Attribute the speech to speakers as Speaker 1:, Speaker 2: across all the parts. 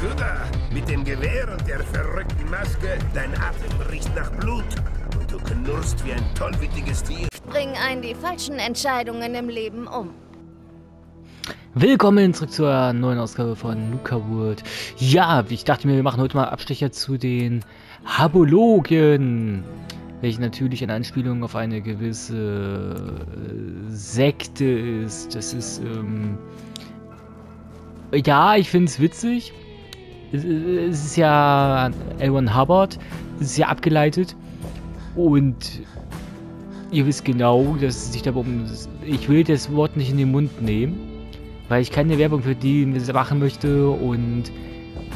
Speaker 1: Du da, mit dem Gewehr und der verrückten Maske, dein Atem riecht nach Blut. Und du knurrst wie ein tollwütiges Tier.
Speaker 2: Bringen einen die falschen Entscheidungen im Leben um.
Speaker 3: Willkommen zurück zur neuen Ausgabe von Luca World. Ja, ich dachte mir, wir machen heute mal Abstecher zu den Habologen. Welche natürlich eine Anspielung auf eine gewisse äh, Sekte ist. Das ist, ähm, ja, ich finde es witzig. Es, ist ja L1 Hubbard. Es ist ja abgeleitet. Und ihr wisst genau, dass es sich dabei. Ich will das Wort nicht in den Mund nehmen weil ich keine Werbung für die machen möchte und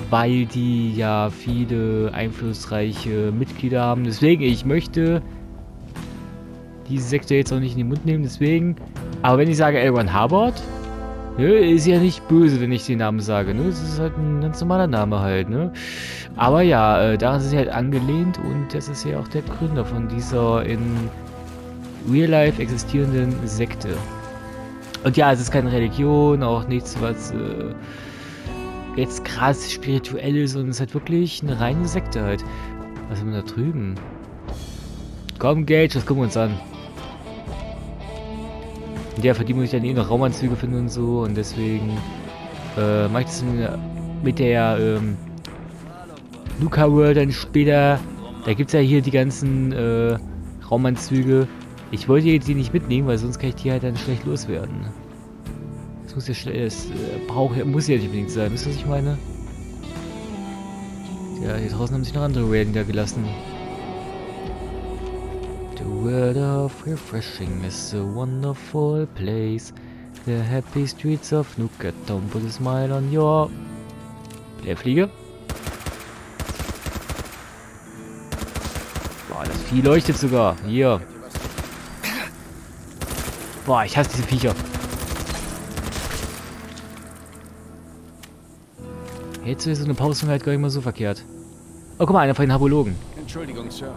Speaker 3: weil die ja viele einflussreiche Mitglieder haben. Deswegen, ich möchte diese Sektor jetzt auch nicht in den Mund nehmen, deswegen. Aber wenn ich sage Elron Hubbard, ne, ist ja nicht böse, wenn ich den Namen sage, ne? Das ist halt ein ganz normaler Name halt, ne? Aber ja, äh, daran ist sie halt angelehnt und das ist ja auch der Gründer von dieser in Real Life existierenden Sekte. Und ja, es ist keine Religion, auch nichts, was äh, jetzt krass spirituell ist, sondern es ist halt wirklich eine reine Sekte halt. Was haben wir da drüben? Komm, Gage, das gucken wir uns an. Ja, für die muss ich dann eh noch Raumanzüge finden und so und deswegen äh, mache ich das mit der ähm, Luca World dann später. Da gibt es ja hier die ganzen äh, Raumanzüge. Ich wollte jetzt die nicht mitnehmen, weil sonst kann ich die halt dann schlecht loswerden. Das muss ja schnell, das äh, braucht, muss ja nicht unbedingt sein. Wisst ihr, was ich meine? Ja, hier draußen haben sich noch andere Raiden da gelassen. The world of refreshing is a wonderful place. The happy streets of Nuka Town put a smile on your... Der Fliege. Boah, das Vieh leuchtet sogar. Hier. Boah, ich hasse diese Viecher. Jetzt ist so eine Pause halt gar nicht mal so verkehrt. Oh, guck mal, einer von den Habologen.
Speaker 4: Entschuldigung, Sir.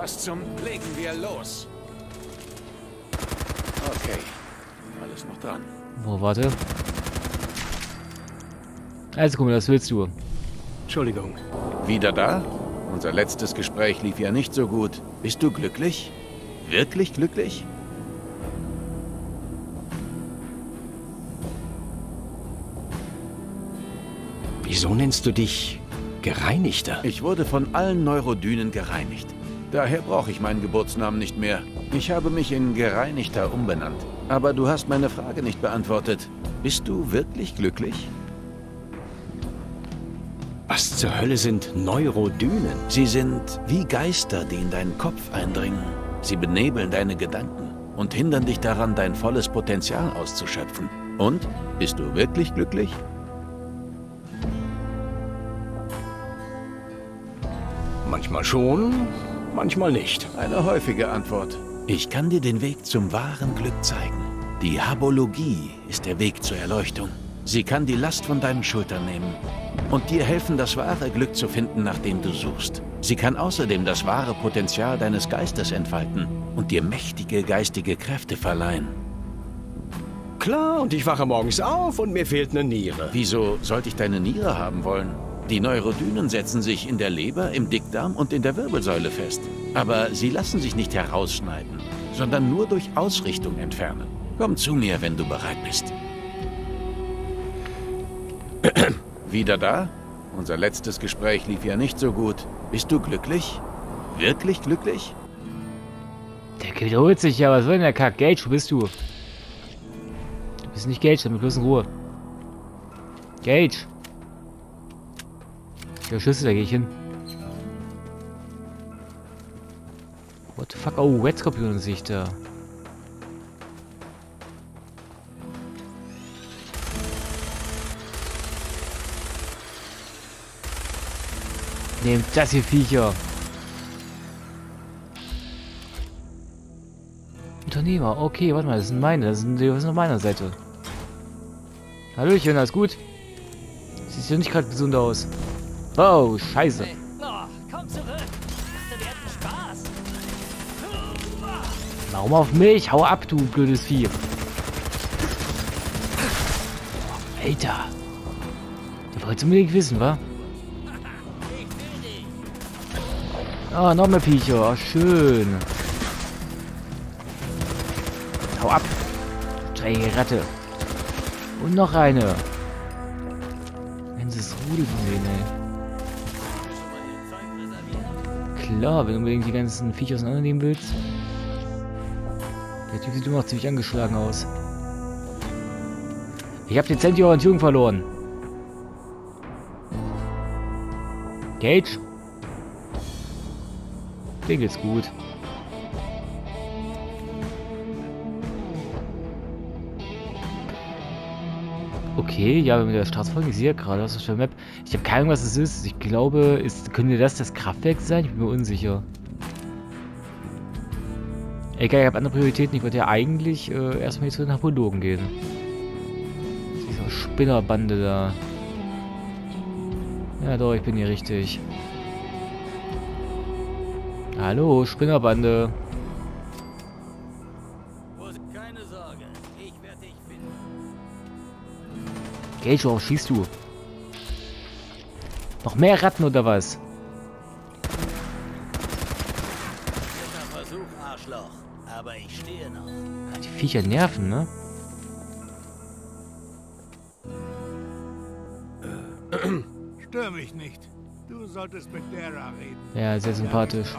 Speaker 4: Was zum Legen wir los? Okay. Alles noch dran.
Speaker 3: Boah, warte. Also, guck mal, was willst du?
Speaker 4: Entschuldigung.
Speaker 5: Wieder da? Unser letztes Gespräch lief ja nicht so gut. Bist du glücklich? Wirklich glücklich?
Speaker 6: Wieso nennst du dich Gereinigter?
Speaker 5: Ich wurde von allen Neurodynen gereinigt. Daher brauche ich meinen Geburtsnamen nicht mehr. Ich habe mich in Gereinigter umbenannt. Aber du hast meine Frage nicht beantwortet. Bist du wirklich glücklich?
Speaker 6: Was zur Hölle sind Neurodynen?
Speaker 5: Sie sind wie Geister, die in deinen Kopf eindringen. Sie benebeln deine Gedanken und hindern dich daran, dein volles Potenzial auszuschöpfen. Und? Bist du wirklich glücklich?
Speaker 6: Manchmal schon, manchmal nicht.
Speaker 5: Eine häufige Antwort. Ich kann dir den Weg zum wahren Glück zeigen. Die Habologie ist der Weg zur Erleuchtung. Sie kann die Last von deinen Schultern nehmen und dir helfen, das wahre Glück zu finden, nach dem du suchst. Sie kann außerdem das wahre Potenzial deines Geistes entfalten und dir mächtige geistige Kräfte verleihen.
Speaker 6: Klar, und ich wache morgens auf und mir fehlt eine Niere.
Speaker 5: Wieso sollte ich deine Niere haben wollen? Die Neurodynen setzen sich in der Leber, im Dickdarm und in der Wirbelsäule fest. Aber sie lassen sich nicht herausschneiden, sondern nur durch Ausrichtung entfernen. Komm zu mir, wenn du bereit bist. Wieder da? Unser letztes Gespräch lief ja nicht so gut. Bist du glücklich? Wirklich glücklich?
Speaker 3: Der wiederholt sich ja. Was soll denn der Kack? Gage, wo bist du? Du bist nicht Gage, damit bloß in Ruhe. Gage. Der Schlüssel, da gehe ich hin. What the fuck? Oh, Red Scorpion sehe ich da. Nehmt das hier Viecher. Unternehmer, okay, warte mal, das sind meine, das sind die auf meiner Seite. Hallöchen, alles gut? Sieht ja nicht gerade gesund aus. Oh, scheiße.
Speaker 7: Oh.
Speaker 3: Warum auf mich? Hau ab, du blödes Vieh. Alter. Der Wollt's unbedingt wissen, wa? Ah, noch mehr Viecher. Oh, schön. Hau ab. Dreckige Ratte. Und noch eine. Klar, wenn du unbedingt die ganzen Viecher auseinandernehmen willst. Der Typ sieht immer noch ziemlich angeschlagen aus. Ich habe dezent die Orientierung verloren. Gage? Den geht's gut. Okay, ja, mit der Straßenfolge, ich sehe ja gerade aus der Map. Ich habe keine Ahnung, was es ist. Ich glaube, ist, könnte das das Kraftwerk sein? Ich bin mir unsicher. Egal, ich habe andere Prioritäten. Ich wollte ja eigentlich äh, erstmal hier zu den Apologen gehen. Diese Spinnerbande da. Ja doch, ich bin hier richtig. Hallo, Spinnerbande. Gage, worauf schießt du? Noch mehr Ratten oder was?
Speaker 7: Versuch, Arschloch. Aber ich stehe noch.
Speaker 3: Die Viecher nerven, ne?
Speaker 1: Stör mich nicht. Du solltest mit Dara reden.
Speaker 3: Ja, sehr sympathisch.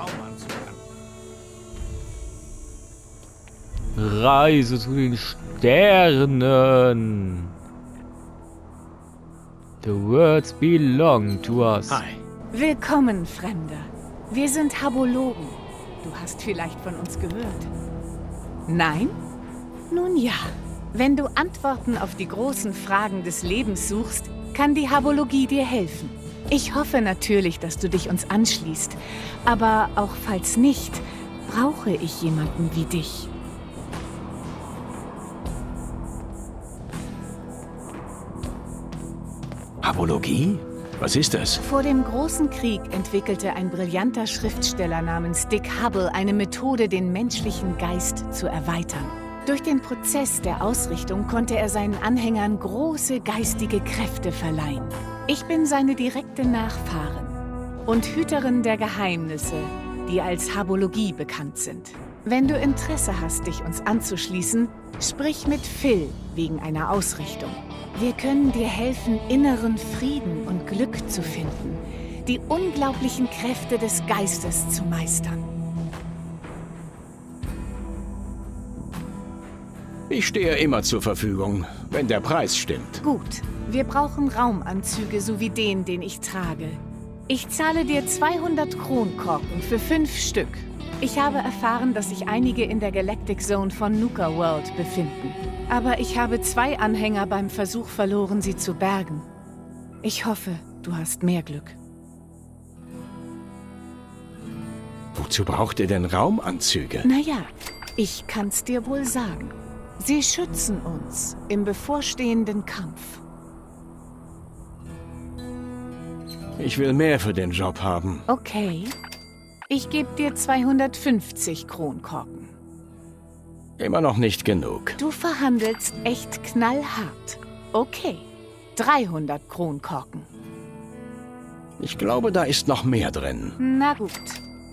Speaker 3: Reise zu den Sternen. The words belong to us.
Speaker 6: Hi.
Speaker 8: Willkommen, Fremder. Wir sind Habologen. Du hast vielleicht von uns gehört. Nein? Nun ja. Wenn du Antworten auf die großen Fragen des Lebens suchst, kann die Habologie dir helfen. Ich hoffe natürlich, dass du dich uns anschließt. Aber auch falls nicht, brauche ich jemanden wie dich.
Speaker 5: Apologie? Was ist das?
Speaker 8: Vor dem großen Krieg entwickelte ein brillanter Schriftsteller namens Dick Hubble eine Methode, den menschlichen Geist zu erweitern. Durch den Prozess der Ausrichtung konnte er seinen Anhängern große geistige Kräfte verleihen. Ich bin seine direkte Nachfahrin und Hüterin der Geheimnisse, die als Habologie bekannt sind. Wenn du Interesse hast, dich uns anzuschließen, sprich mit Phil wegen einer Ausrichtung. Wir können dir helfen, inneren Frieden und Glück zu finden, die unglaublichen Kräfte des Geistes zu meistern.
Speaker 6: Ich stehe immer zur Verfügung, wenn der Preis stimmt.
Speaker 8: Gut, wir brauchen Raumanzüge so wie den, den ich trage. Ich zahle dir 200 Kronkorken für fünf Stück. Ich habe erfahren, dass sich einige in der Galactic Zone von Nuka World befinden. Aber ich habe zwei Anhänger beim Versuch verloren, sie zu bergen. Ich hoffe, du hast mehr Glück.
Speaker 6: Wozu braucht ihr denn Raumanzüge?
Speaker 8: Naja, ich kann's dir wohl sagen. Sie schützen uns im bevorstehenden Kampf.
Speaker 6: Ich will mehr für den Job haben.
Speaker 8: Okay. Ich gebe dir 250 Kronkorken.
Speaker 6: Immer noch nicht genug.
Speaker 8: Du verhandelst echt knallhart. Okay. 300 Kronkorken.
Speaker 6: Ich glaube, da ist noch mehr drin.
Speaker 8: Na gut.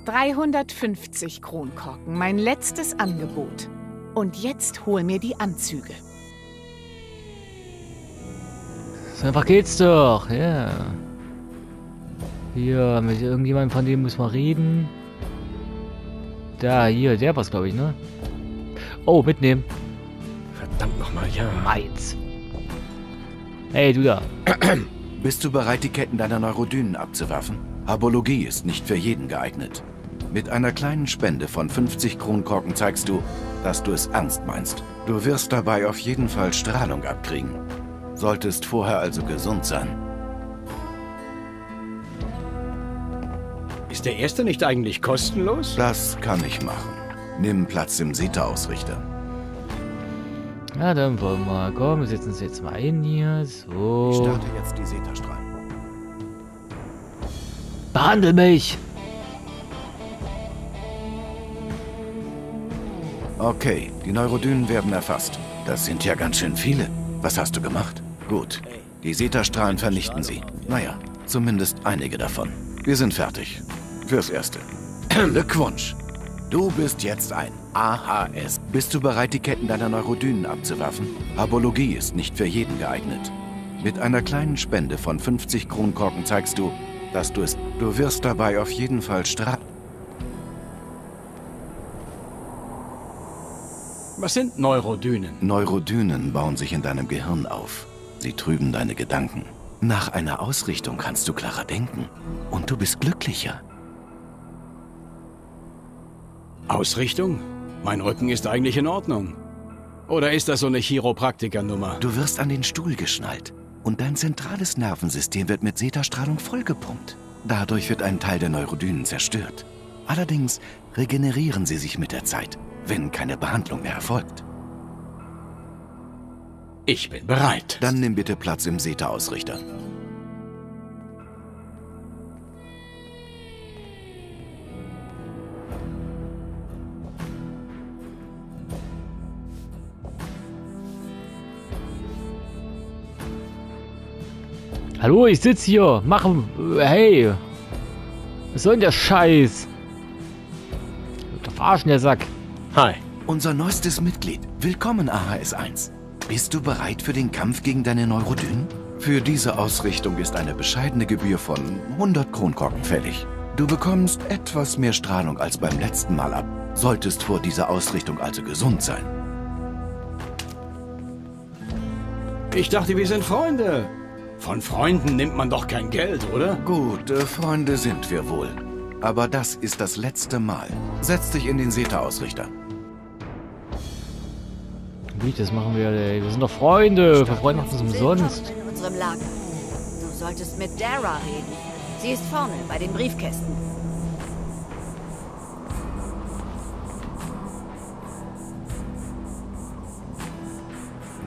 Speaker 8: 350 Kronkorken. Mein letztes Angebot. Und jetzt hol mir die Anzüge.
Speaker 3: So einfach geht's doch, ja. Hier, mit irgendjemandem von dem müssen wir reden. Da, hier, der war's, glaube ich, ne? Oh, mitnehmen.
Speaker 6: Verdammt nochmal, ja.
Speaker 3: Meins. Hey, du da.
Speaker 9: Bist du bereit, die Ketten deiner Neurodynen abzuwerfen? Abologie ist nicht für jeden geeignet. Mit einer kleinen Spende von 50 Kronkorken zeigst du, dass du es ernst meinst. Du wirst dabei auf jeden Fall Strahlung abkriegen. Solltest vorher also gesund sein.
Speaker 6: Ist der erste nicht eigentlich kostenlos?
Speaker 9: Das kann ich machen. Nimm Platz im Sita-Ausrichter.
Speaker 3: Ja, dann wollen wir. Komm, wir setzen uns jetzt mal ein hier.
Speaker 9: Ich
Speaker 3: So.
Speaker 9: starte jetzt die Seta-Strahlen.
Speaker 3: Behandle mich!
Speaker 9: Okay, die Neurodynen werden erfasst. Das sind ja ganz schön viele. Was hast du gemacht? Gut. Die Zeta-Strahlen vernichten sie. Naja, zumindest einige davon. Wir sind fertig. Fürs Erste. Glückwunsch. Du bist jetzt ein AHS. Bist du bereit, die Ketten deiner Neurodynen abzuwerfen? Habologie ist nicht für jeden geeignet. Mit einer kleinen Spende von 50 Kronkorken zeigst du, dass du es... Du wirst dabei auf jeden Fall stra...
Speaker 6: Was sind Neurodynen?
Speaker 9: Neurodynen bauen sich in deinem Gehirn auf. Sie trüben deine Gedanken. Nach einer Ausrichtung kannst du klarer denken. Und du bist glücklicher.
Speaker 6: Ausrichtung? Mein Rücken ist eigentlich in Ordnung. Oder ist das so eine Chiropraktiker-Nummer?
Speaker 9: Du wirst an den Stuhl geschnallt. Und dein zentrales Nervensystem wird mit Zeta-Strahlung vollgepumpt. Dadurch wird ein Teil der Neurodynen zerstört. Allerdings regenerieren sie sich mit der Zeit, wenn keine Behandlung mehr erfolgt.
Speaker 6: Ich bin bereit.
Speaker 9: Dann nimm bitte Platz im Zeta-Ausrichter.
Speaker 3: Hallo, ich sitz hier. Mach. Hey. Was soll denn der Scheiß? Doch verarschen, der Sack.
Speaker 6: Hi.
Speaker 9: Unser neuestes Mitglied. Willkommen, AHS-1. Bist du bereit für den Kampf gegen deine Neurodynen? Für diese Ausrichtung ist eine bescheidene Gebühr von 100 Kronkorken fällig. Du bekommst etwas mehr Strahlung als beim letzten Mal ab. Solltest vor dieser Ausrichtung also gesund sein.
Speaker 6: Ich dachte, wir sind Freunde. Von Freunden nimmt man doch kein Geld, oder?
Speaker 9: Gute Freunde sind wir wohl. Aber das ist das letzte Mal. Setz dich in den Zeta-Ausrichter.
Speaker 3: Wie, das machen wir, ey. Wir sind doch Freunde. Wir freuen uns umsonst.
Speaker 10: in unserem Lager. Du solltest mit Dara reden. Sie ist vorne bei den Briefkästen.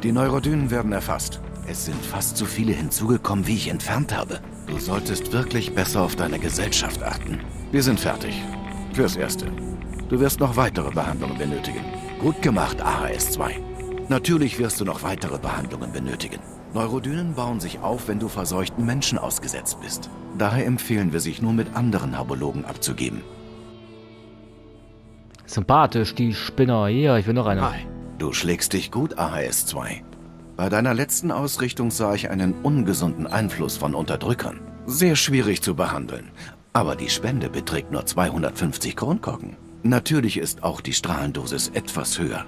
Speaker 9: Die Neurodynen werden erfasst. Es sind fast so viele hinzugekommen, wie ich entfernt habe. Du solltest wirklich besser auf deine Gesellschaft achten. Wir sind fertig. Fürs Erste. Du wirst noch weitere Behandlungen benötigen. Gut gemacht, AHS-2. Natürlich wirst du noch weitere Behandlungen benötigen. Neurodynen bauen sich auf, wenn du verseuchten Menschen ausgesetzt bist. Daher empfehlen wir sich nur mit anderen Habologen abzugeben.
Speaker 3: Sympathisch, die Spinner. Hier, ich will noch eine.
Speaker 6: Hi.
Speaker 9: Du schlägst dich gut, AHS-2. Bei deiner letzten Ausrichtung sah ich einen ungesunden Einfluss von Unterdrückern. Sehr schwierig zu behandeln. Aber die Spende beträgt nur 250 Kronkorken. Natürlich ist auch die Strahlendosis etwas höher.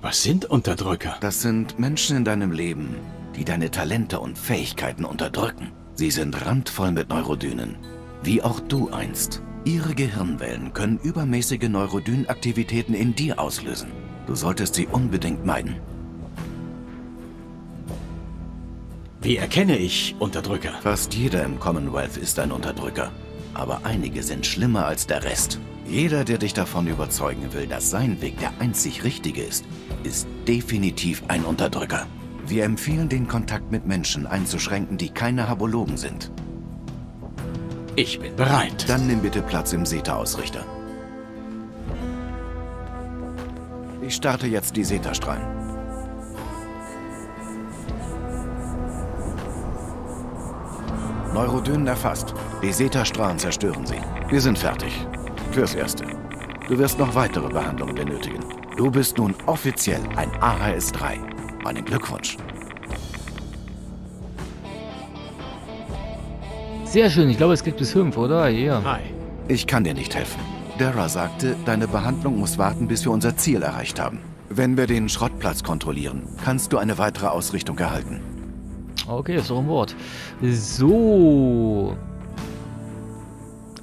Speaker 6: Was sind Unterdrücker?
Speaker 9: Das sind Menschen in deinem Leben, die deine Talente und Fähigkeiten unterdrücken. Sie sind randvoll mit Neurodynen. Wie auch du einst. Ihre Gehirnwellen können übermäßige Neurodynaktivitäten in dir auslösen. Du solltest sie unbedingt meiden.
Speaker 6: Wie erkenne ich Unterdrücker?
Speaker 9: Fast jeder im Commonwealth ist ein Unterdrücker. Aber einige sind schlimmer als der Rest. Jeder, der dich davon überzeugen will, dass sein Weg der einzig richtige ist, ist definitiv ein Unterdrücker. Wir empfehlen den Kontakt mit Menschen einzuschränken, die keine Habologen sind.
Speaker 6: Ich bin bereit.
Speaker 9: Dann nimm bitte Platz im Zeta-Ausrichter. Ich starte jetzt die Zeta-Strahlen. Neurodynen erfasst. Die Zeta-Strahlen zerstören sie. Wir sind fertig. Fürs Erste. Du wirst noch weitere Behandlungen benötigen. Du bist nun offiziell ein AHS-3. Meinen Glückwunsch.
Speaker 3: Sehr schön, ich glaube, es gibt bis fünf, oder? Hier.
Speaker 6: Hi.
Speaker 9: Ich kann dir nicht helfen. Dara sagte, deine Behandlung muss warten, bis wir unser Ziel erreicht haben. Wenn wir den Schrottplatz kontrollieren, kannst du eine weitere Ausrichtung erhalten.
Speaker 3: Okay, ist doch ein Wort. So.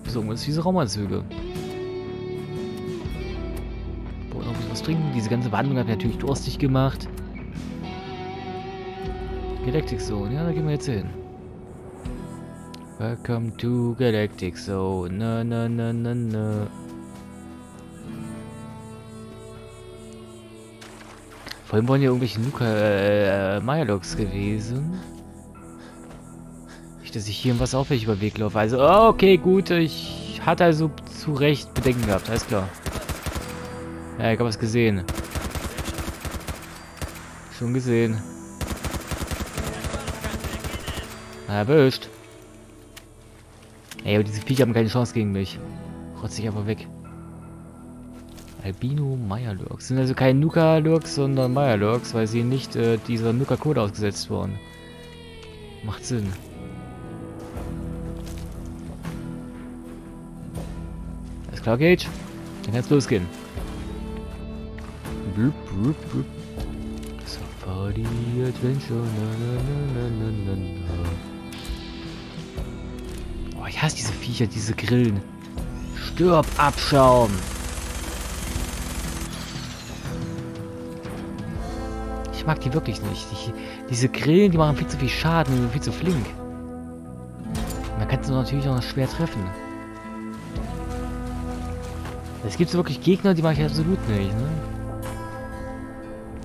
Speaker 3: So, jetzt diese Raumanzüge. Boah, noch ein bisschen was trinken. Diese ganze Behandlung hat mich natürlich durstig gemacht. Galactic Zone, ja, da gehen wir jetzt hin. Welcome to Galactic Zone. Na, na, na, na, na. Vorhin waren ja irgendwelche Nuka äh, Myrlogs gewesen. Nicht, dass ich hier was auf welch über Weg laufe. Also, oh, okay, gut. Ich hatte also zu Recht Bedenken gehabt. Alles klar. Ja, ich habe was gesehen. Schon gesehen. Erwischt. Ey, aber diese Viecher haben keine Chance gegen mich. Rotz ich einfach weg. Albino Meierlurks. Sind also keine Nuka-Lurks, sondern Meierlurks, weil sie nicht äh, dieser Nuka-Code ausgesetzt wurden. Macht Sinn. Alles klar, Gage? Dann kann's losgehen. Blub, blub, blub. Safari Adventure. Na, na, na. Oh, ich hasse diese Viecher, diese Grillen. Stirb, Abschaum. Ich mag die wirklich nicht. Die, diese Grillen, die machen viel zu viel Schaden viel zu flink. Man kann sie natürlich auch noch schwer treffen. Es gibt so wirklich Gegner, die mag ich absolut nicht, ne?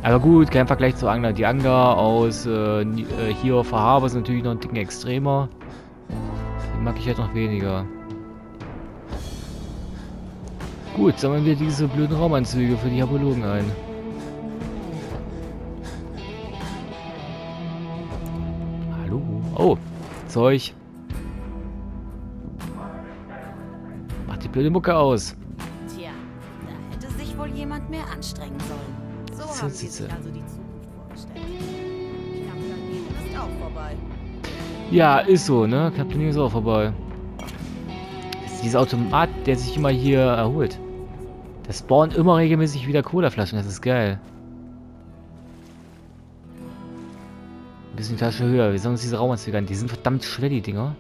Speaker 3: Aber gut, kein Vergleich zu Angler. Die Angler aus äh, äh hier Harbor sind natürlich noch ein Ticken extremer. Die mag ich halt noch weniger. Gut, sammeln wir diese blöden Raumanzüge für die Habologen ein. Oh, Zeug. Mach die blöde Mucke aus.
Speaker 10: Tja, da hätte sich wohl jemand mehr anstrengen sollen. So
Speaker 3: So
Speaker 10: haben sie sich also die Zukunft vorgestellt. Knapp daneben ist auch vorbei.
Speaker 3: Ja, ist so, ne? Kapitän ist auch vorbei. Das ist dieser Automat, der sich immer hier erholt. Das spawnt immer regelmäßig wieder Colaflaschen, das ist geil. Bisschen Tasche höher. Wir sollen uns diese Raumanzüge an. Die sind verdammt schwer, die Dinger.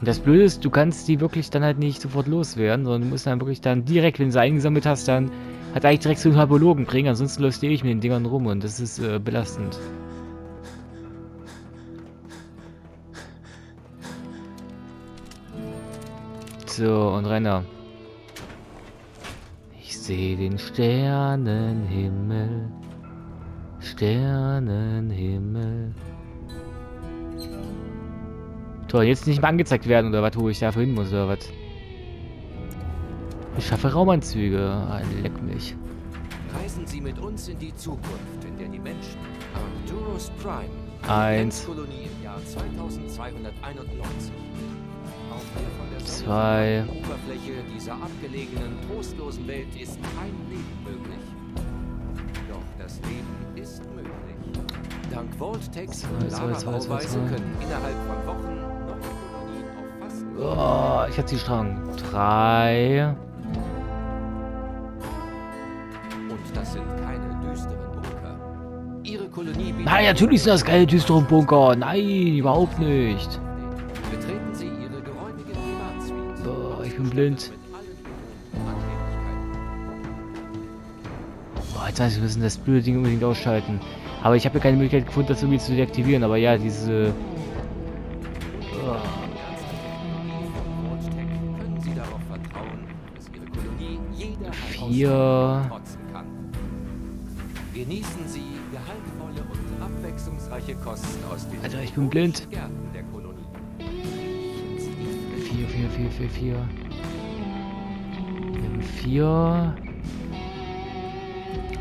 Speaker 3: Und das Blöde ist, du kannst die wirklich dann halt nicht sofort loswerden, sondern du musst dann wirklich dann direkt, wenn du sie eingesammelt hast, dann halt eigentlich direkt zu den Herbologen bringen. Ansonsten läufst du ewig mit den Dingern rum und das ist äh, belastend. So, und Renner. Ich sehe den Sternenhimmel. Sternenhimmel. Toll, jetzt nicht mehr angezeigt werden, oder was, wo ich dafür hin muss, oder was? Ich schaffe Raumanzüge. Ah, leck mich.
Speaker 11: Reisen Sie mit uns in die Zukunft, in der die Menschen Arcturus Prime,
Speaker 3: Eins.
Speaker 11: Kolonie im Jahr 2291. Auf der von der Sonne
Speaker 3: Zwei.
Speaker 11: Oberfläche dieser abgelegenen, trostlosen Welt ist kein Leben möglich. Das Leben ist möglich. Dank Voltex und
Speaker 3: zwei,
Speaker 11: Lara
Speaker 3: zwei, zwei,
Speaker 11: Bauweise
Speaker 3: zwei.
Speaker 11: können innerhalb von Wochen neue Kolonien auf fast
Speaker 3: Oh, ich hatte sie strang. Drei.
Speaker 11: Und das sind keine düsteren Bunker. Ihre Kolonie bietet
Speaker 3: Nein, natürlich sind das keine düsteren Bunker. Nein, überhaupt nicht. Boah, ich bin blind. 30 müssen das blöde Ding unbedingt ausschalten. Aber ich habe ja keine Möglichkeit gefunden, das irgendwie zu deaktivieren. Aber ja, diese... Vier...
Speaker 11: Genießen Sie gehaltvolle und abwechslungsreiche Kosten aus den
Speaker 3: Alter, ich bin blind. Vier, vier, vier, vier, vier. Wir haben vier...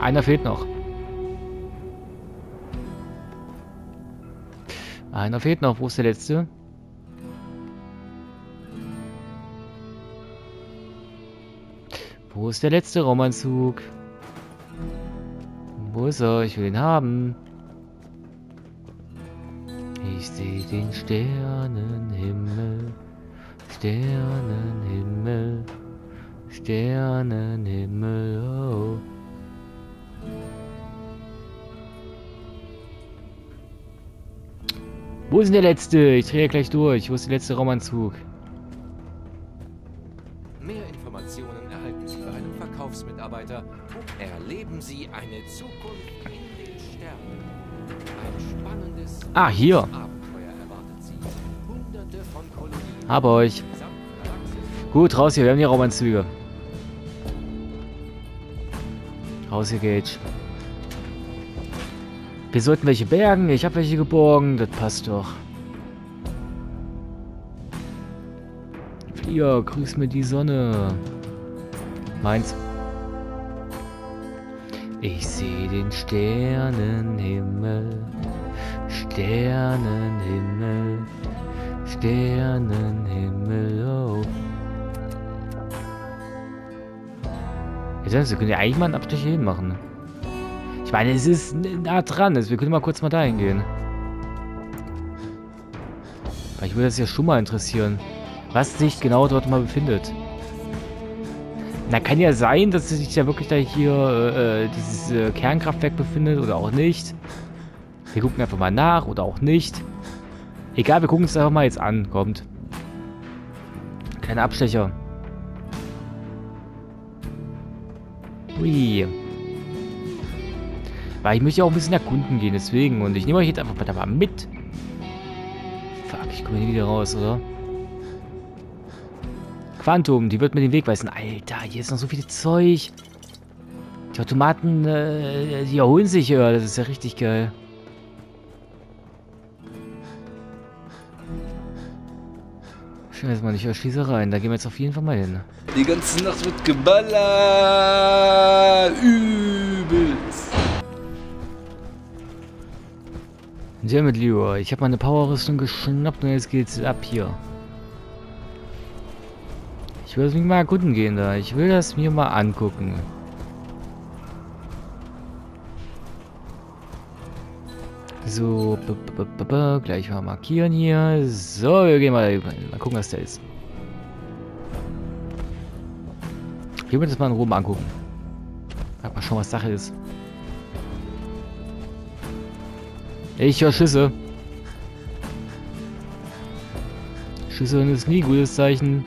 Speaker 3: Einer fehlt noch. Einer fehlt noch. Wo ist der letzte? Wo ist der letzte Raumanzug? Wo ist er? Ich will ihn haben. Ich sehe den Sternenhimmel. Sternenhimmel. Sternenhimmel. Oh. Wo ist denn der letzte? Ich drehe gleich durch. Wo ist der letzte Raumanzug?
Speaker 11: Mehr Informationen erhalten Sie bei einem Verkaufsmitarbeiter. Erleben Sie eine Zukunft in den Sternen. Ein spannendes
Speaker 3: Ah, hier.
Speaker 11: Abenteuer erwartet Sie. Hunderte von Kolonien.
Speaker 3: Hab euch. Gut, raus hier. Wir haben die Raumanzüge. Raus hier, Gage. Wir sollten welche bergen. Ich habe welche geborgen. Das passt doch. Flieger, grüß mir die Sonne. Meins. Ich sehe den Sternenhimmel. Sternenhimmel. Sternenhimmel. Oh. Jetzt Sie können ja eigentlich mal einen Abstrich hier hinmachen. Ich meine, es ist nah dran. Wir können mal kurz mal dahin gehen. Ich würde das ja schon mal interessieren, was sich genau dort mal befindet. Na, kann ja sein, dass sich ja wirklich da hier äh, dieses äh, Kernkraftwerk befindet oder auch nicht. Wir gucken einfach mal nach oder auch nicht. Egal, wir gucken es einfach mal jetzt an. Kommt. Kleiner Abstecher. Ui. Weil ich möchte ja auch ein bisschen erkunden gehen, deswegen. Und ich nehme euch jetzt einfach mal mit. Fuck, ich komme hier wieder raus, oder? Quantum, die wird mir den Weg weisen. Alter, hier ist noch so viel Zeug. Die Automaten, äh, die erholen sich ja. Das ist ja richtig geil. Schön, dass man nicht aus Schießereien. Da gehen wir jetzt auf jeden Fall mal hin.
Speaker 12: Die ganze Nacht wird geballert. Übelst.
Speaker 3: Sehr mit Leroy. Ich habe meine Powerrüstung geschnappt und jetzt geht's ab hier. Ich will es mich mal erkunden gehen da. Ich will das mir mal angucken. So, b -b -b gleich mal markieren hier. So, wir gehen mal, mal gucken, was da ist. Ich will mir das mal in Ruhe angucken. Mal schauen, was Sache ist. Ich höre Schüsse. Schüsse ist nie gutes Zeichen.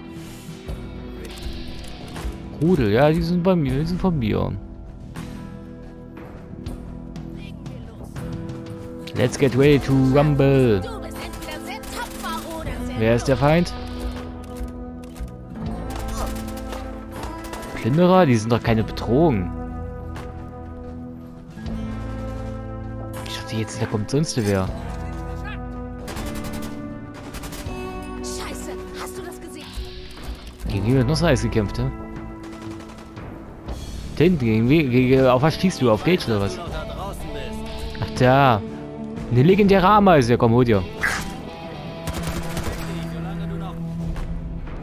Speaker 3: Rudel, ja, die sind bei mir, die sind von mir. Let's get ready to rumble. Wer ist der Feind? Plünderer? Die sind doch keine Bedrohung. Dachte jetzt, da kommt sonst wer.
Speaker 2: Scheiße, hast du das gesehen?
Speaker 3: Gegen wen wird noch so heiß gekämpft, ja? Hinten, gegen, gegen, auf was schießt du? Auf Gage oder was? Ach da. Eine legendäre Ameise. Ja, komm, hol dir.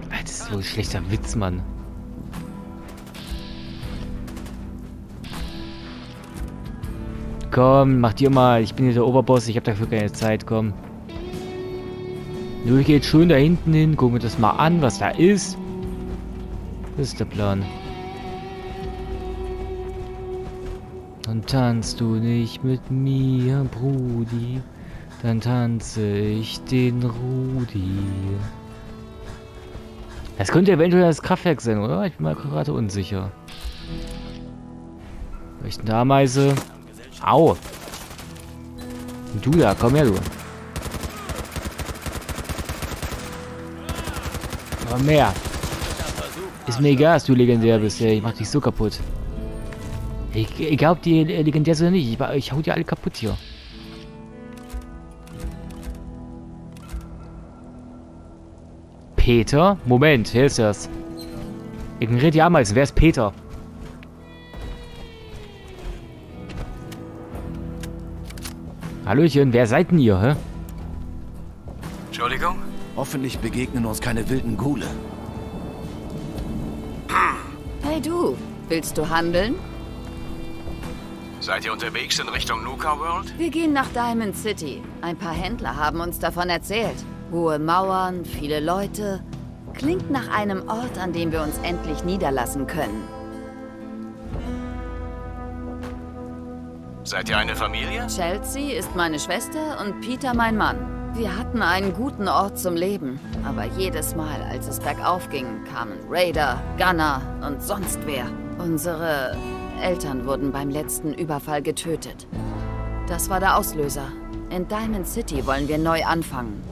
Speaker 3: Das ist so ein schlechter Witz, Mann. Komm, mach dir mal. Ich bin hier der Oberboss. Ich habe dafür keine Zeit. Komm. Nur geht schön da hinten hin. Gucken wir das mal an, was da ist. Das ist der Plan. Und tanzt du nicht mit mir, Brudi, dann tanze ich den Rudi. Das könnte eventuell das Kraftwerk sein, oder? Ich bin mal gerade unsicher. Vielleicht eine Ameise. Au! Du da, komm her, du. Aber mehr. Ist mir egal, dass du legendär bist, ey. Ich mach dich so kaputt. Egal ob die legendär sind oder nicht, ich, ich hau die alle kaputt hier. Peter? Moment, wer ist das? Ignoriert die Ameisen, wer ist Peter? Hallöchen, wer seid denn ihr, hä?
Speaker 9: Entschuldigung? Hoffentlich begegnen uns keine wilden Gule.
Speaker 10: Hey du, willst du handeln?
Speaker 6: Seid ihr unterwegs in Richtung Nuka World?
Speaker 10: Wir gehen nach Diamond City. Ein paar Händler haben uns davon erzählt. Hohe Mauern, viele Leute. Klingt nach einem Ort, an dem wir uns endlich niederlassen können.
Speaker 6: Seid ihr eine Familie?
Speaker 10: Chelsea ist meine Schwester und Peter mein Mann. Wir hatten einen guten Ort zum Leben, aber jedes Mal, als es bergauf ging, kamen Raider, Gunner und sonst wer. Unsere Eltern wurden beim letzten Überfall getötet. Das war der Auslöser. In Diamond City wollen wir neu anfangen.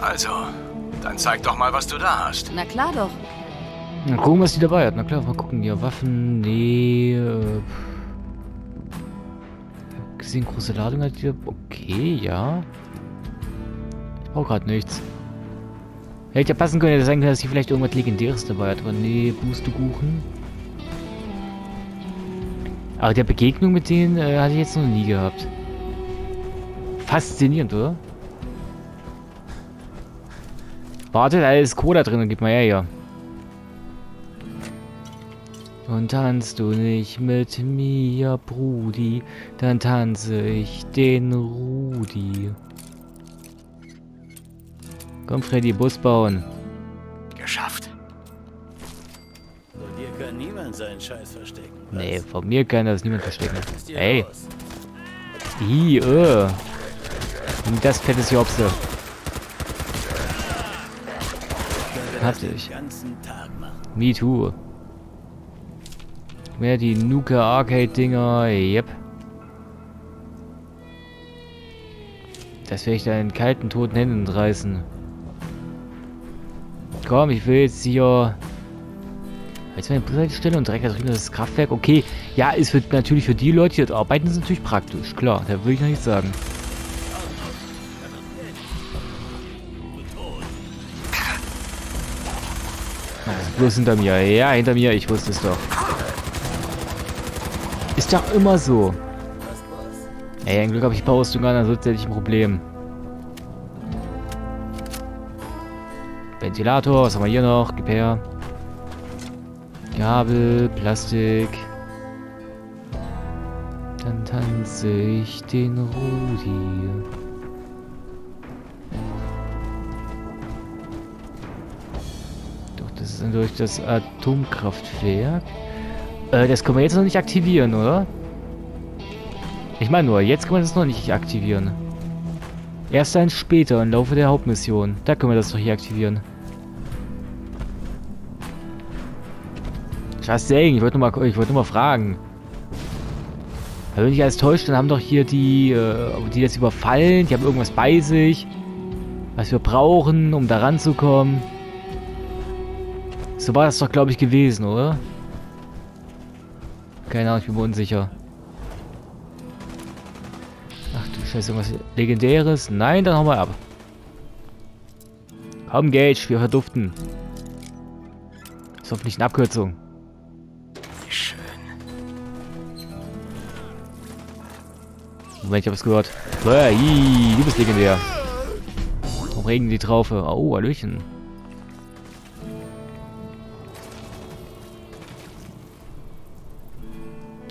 Speaker 6: Also, dann zeig doch mal, was du da hast.
Speaker 10: Na klar doch.
Speaker 3: Mal gucken, was die dabei hat. Na klar, mal gucken. Ja, Waffen, nee. Äh, gesehen, große Ladung hat die. Okay, ja. Ich brauche gerade nichts. Hätte ja passen können, dass sie vielleicht irgendwas Legendäres dabei hat. Aber nee, Pustekuchen. Aber der Begegnung mit denen äh, hatte ich jetzt noch nie gehabt. Faszinierend, oder? Warte, da ist Cola drin, gib mal her hier. Und tanzt du nicht mit mir, Brudi, dann tanze ich den Rudi. Komm, Freddy, Bus bauen.
Speaker 7: Geschafft. Von dir kann niemand seinen Scheiß verstecken.
Speaker 3: Nee, von mir kann das niemand verstecken. Ey. Ih, äh. Und das fettes Jobste. Hab
Speaker 7: Den
Speaker 3: ich.
Speaker 7: ganzen Tag machen.
Speaker 3: Me too. Mehr die Nuka Arcade Dinger. Yep. Das werde ich da in kalten, toten Händen reißen. Komm, ich will jetzt hier... Jetzt meine Bushaltestelle und direkt das das Kraftwerk. Okay, ja, ist für, natürlich für die Leute, die dort arbeiten, ist natürlich praktisch. Klar, da würde ich noch nicht sagen. Bloß hinter mir. Ja, hinter mir. Ich wusste es doch. Ist doch immer so. Ey, ein Glück habe ich Powerrüstung an, ansonsten hätte ich ein Problem. Ventilator, was haben wir hier noch? Gib her. Gabel, Plastik. Dann tanze ich den Rudi. Doch, das ist durch das Atomkraftwerk. Äh, das können wir jetzt noch nicht aktivieren, oder? Ich meine nur, jetzt können wir das noch nicht aktivieren. Erst dann später, im Laufe der Hauptmission. Da können wir das doch hier aktivieren. Just saying, ich wollte nur mal, ich wollte nur mal fragen. Aber wenn ich alles täusche, dann haben doch hier die, äh, die jetzt überfallen, die haben irgendwas bei sich, was wir brauchen, um da ranzukommen. So war das doch, glaube ich, gewesen, oder? Keine Ahnung, ich bin mir unsicher. Ach du Scheiße, irgendwas Legendäres? Nein, dann hauen wir ab. Komm, Gage, wir verduften. Ist hoffentlich eine Abkürzung.
Speaker 7: Schön.
Speaker 3: Moment, ich hab's gehört. Du bist legendär. Warum regen die Traufe? Oh, Hallöchen.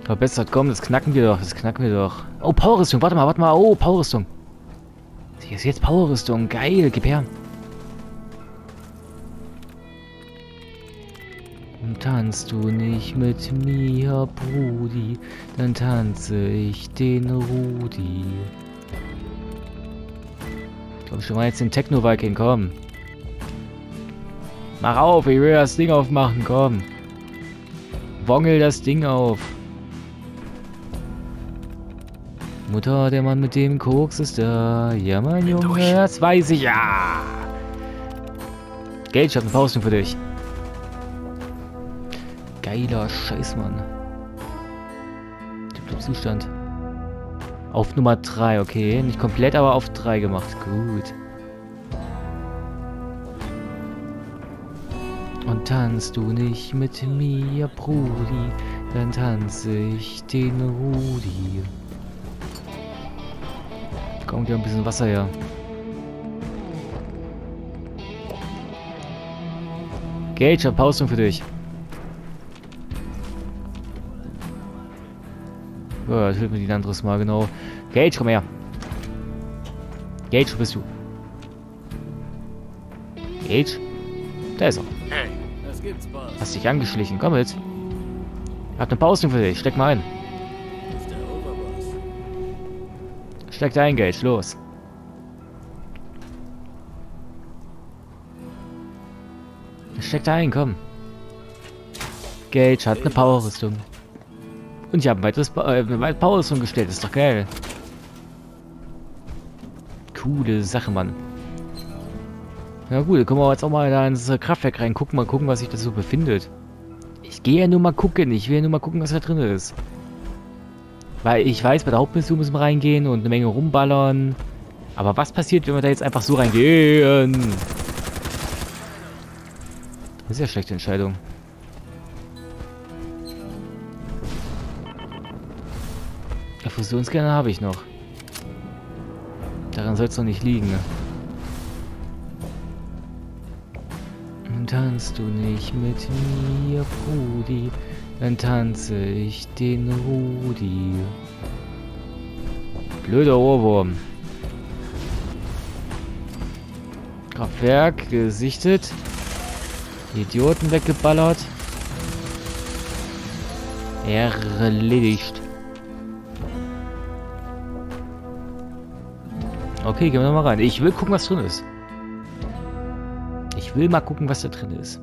Speaker 3: Verbessert, komm, das knacken wir doch, das knacken wir doch. Oh, Powerrüstung, warte mal, warte mal. Oh, Powerrüstung. Hier ist jetzt Powerrüstung, geil, gib her. Und tanzt du nicht mit mir, Brudi, dann tanze ich den Rudi. Komm schon mal jetzt den Techno-Viking, komm. Mach auf, ich will das Ding aufmachen, komm. Wongel das Ding auf. Mutter, der Mann mit dem Koks ist da. Ja, mein Junge, das weiß ich ja. Geld, ich hab eine Pause für dich. Geiler Scheiß, Mann. Zustand. Auf Nummer 3, okay. Nicht komplett, aber auf 3 gemacht. Gut. Und tanzt du nicht mit mir, Brudi, dann tanze ich den Rudi. Kommt ja ein bisschen Wasser her. Gage, hab Pausung für dich. Ja, das hilft mir ein anderes Mal, genau. Gage, komm her. Gage, wo bist du? Gage? Da ist er.
Speaker 7: Hey, was gibt's, Boss?
Speaker 3: Hast dich angeschlichen. Komm mit. Ich hab eine Pause für dich. Steck mal ein. Steck da ein, Gage. Los. Steck da ein, komm. Gage hat eine Powerrüstung. Und ich habe ein weiteres pa äh, eine Powerrüstung gestellt. ist doch geil. Coole Sache, Mann. Ja gut, dann können wir jetzt auch mal da ins Kraftwerk reingucken, mal gucken, was sich da so befindet. Ich gehe ja nur mal gucken, ich will ja nur mal gucken, was da drin ist. Weil ich weiß, bei der Hauptmission müssen wir reingehen und eine Menge rumballern. Aber was passiert, wenn wir da jetzt einfach so reingehen? Das ist ja eine schlechte Entscheidung. Der Fusionsscanner habe ich noch. Daran soll es doch nicht liegen. Tanzt du nicht mit mir, Brudi, dann tanze ich den Rudi. Blöder Ohrwurm. Kraftwerk gesichtet. Idioten weggeballert. Erledigt. Okay, gehen wir mal rein. Ich will gucken, was drin ist. Ich will mal gucken, was da drin ist.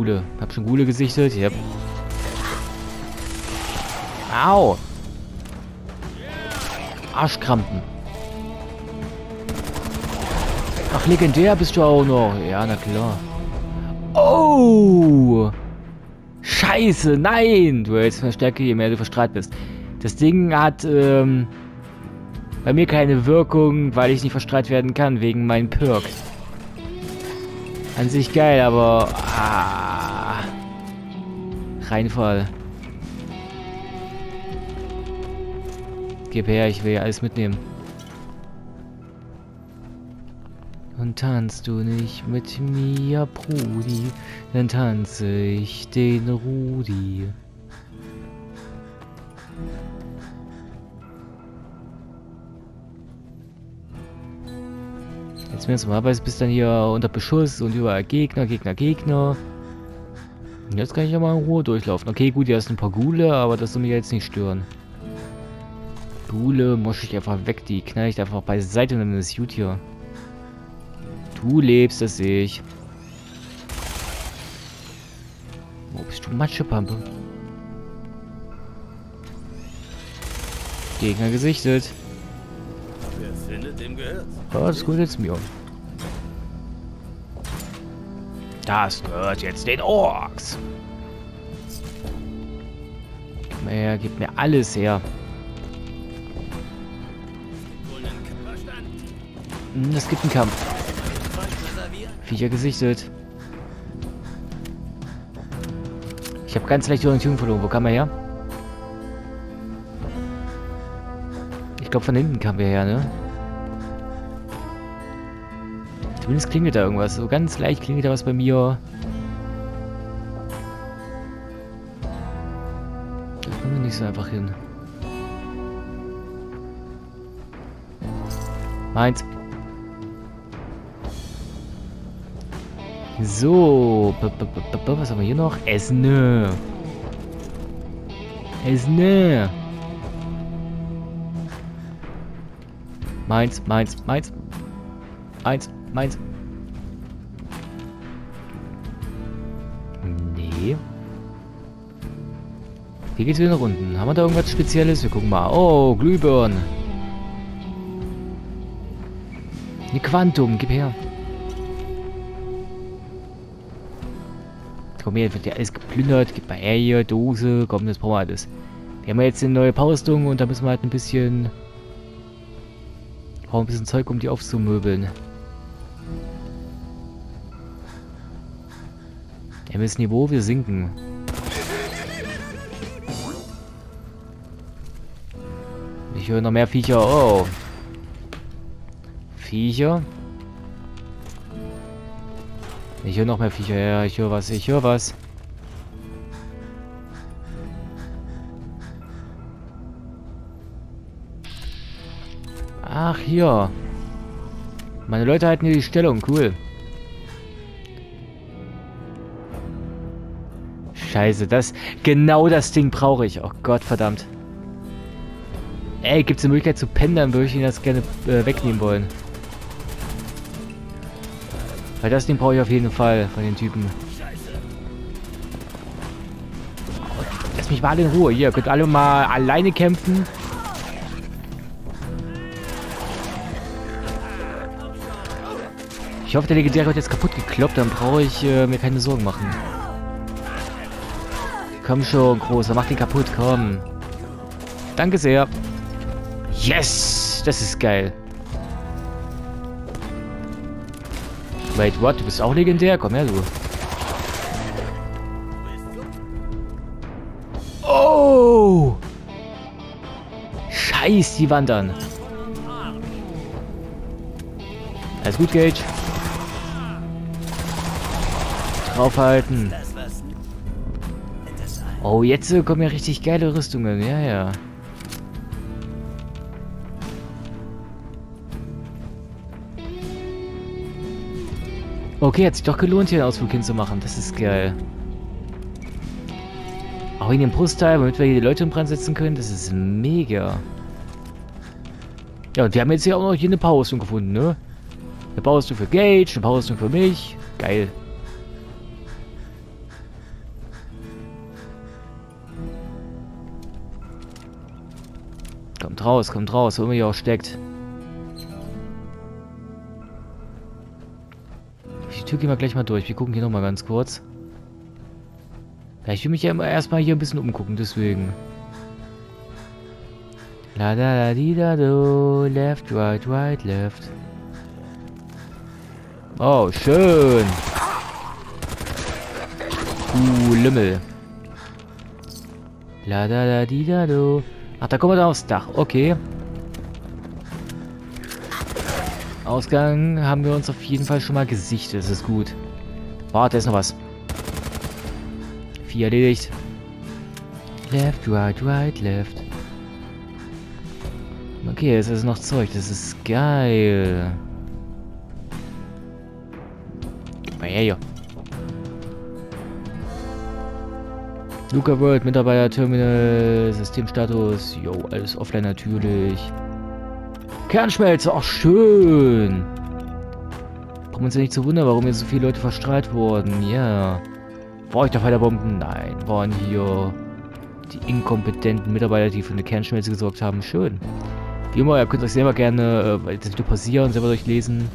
Speaker 3: Gule. Hab schon Gule gesichtet. Yep. Au! Arschkrampen. Ach, legendär bist du auch noch. Ja, na klar. Oh! Scheiße, nein! Du hältst mehr Stärke, je mehr du verstrahlt bist. Das Ding hat ähm, bei mir keine Wirkung, weil ich nicht verstrahlt werden kann, wegen meinem Perk. An sich geil, aber... Ah, Reinfall. Gib her, ich will ja alles mitnehmen. Und tanzt du nicht mit mir, Brudi, dann tanze ich den Rudi. Mir normalerweise bist dann hier unter Beschuss und überall Gegner, Gegner, Gegner. Und jetzt kann ich ja mal in Ruhe durchlaufen. Okay, gut, hier ist ein paar Gule, aber das soll mich jetzt nicht stören. Gule muss ich einfach weg, die knall ich einfach beiseite und dann ist gut hier. Du lebst, das sehe ich. Wo bist du, Matschepampe? Gegner gesichtet.
Speaker 7: Wer findet, dem gehört.
Speaker 3: Oh, das gehört jetzt mir. Das gehört jetzt den Orks. Gib mir her, gib mir alles her. Hm, Es gibt einen Kampf. Viecher gesichtet. Ich habe ganz leicht die Orientierung verloren. Wo kam er her? Ich glaube, von hinten kam er her, ne? Zumindest klingelt da irgendwas. So ganz leicht klingelt da was bei mir. Da kommen wir nicht so einfach hin. Meins. So. Was haben wir hier noch? Essen. Essen. Meins, meins, meins. Eins, meins. Nee. Hier geht's wieder nach unten. Haben wir da irgendwas Spezielles? Wir gucken mal. Oh, Glühbirnen. Eine Quantum, gib her. Komm her, wird ja alles geplündert. Gib mal her hier, Dose. Komm, das brauchen wir alles. Wir haben jetzt eine neue Paustung und da müssen wir halt ein bisschen... Brauchen ein bisschen Zeug, um die aufzumöbeln. MS-Niveau, wir sinken. Ich höre noch mehr Viecher. Oh. Viecher. Ich höre noch mehr Viecher. Ja, ich höre was. Ich höre was. Ach, hier. Meine Leute halten hier die Stellung. Cool. Scheiße, das... Genau das Ding brauche ich. Oh Gott, verdammt. Ey, gibt es eine Möglichkeit zu pennen, dann würde ich ihn das gerne äh, wegnehmen wollen. Weil das Ding brauche ich auf jeden Fall von den Typen. Lass mich mal in Ruhe. Hier, könnt alle mal alleine kämpfen. Ich hoffe, der Legendäre wird jetzt kaputt gekloppt, dann brauche ich äh, mir keine Sorgen machen. Komm schon, Großer, mach den kaputt, komm. Danke sehr. Yes! Das ist geil. Wait, what? Du bist auch legendär? Komm her, du. Oh! Scheiß, die wandern. Alles gut, Gage. Draufhalten. Oh, jetzt äh, kommen ja richtig geile Rüstungen. Ja, ja. Okay, hat sich doch gelohnt, hier einen Ausflug hinzumachen. Das ist geil. Auch in dem Brustteil, damit wir hier die Leute in Brand setzen können. Das ist mega. Ja, und wir haben jetzt hier auch noch hier eine Powerrüstung gefunden, ne? Eine Powerrüstung für Gage, eine Powerrüstung für mich. Geil. Kommt raus, kommt raus, wo immer ihr auch steckt. Die Tür gehen wir gleich mal durch. Wir gucken hier nochmal ganz kurz. Ja, ich will mich ja immer erstmal hier ein bisschen umgucken, deswegen. La da da di da do, left, right, right, left. Oh, schön. Uh, Lümmel. La da da di da do. Ach, da kommen wir da aufs Dach. Okay. Ausgang haben wir uns auf jeden Fall schon mal gesichtet. Das ist gut. Warte, ist noch was. Vier erledigt. Left, right, right, left. Okay, es ist noch Zeug. Das ist geil. Gib mal Luca World, Mitarbeiter, Terminal, Systemstatus. Jo, alles offline natürlich. Kernschmelze, ach schön. Brauchen uns ja nicht zu wundern, warum jetzt so viele Leute verstrahlt wurden. Ja. Brauche ich da Fighterbomben? Nein. Waren hier die inkompetenten Mitarbeiter, die für eine Kernschmelze gesorgt haben. Schön. Wie immer, ihr könnt euch selber gerne äh, das Video pausieren, selber durchlesen.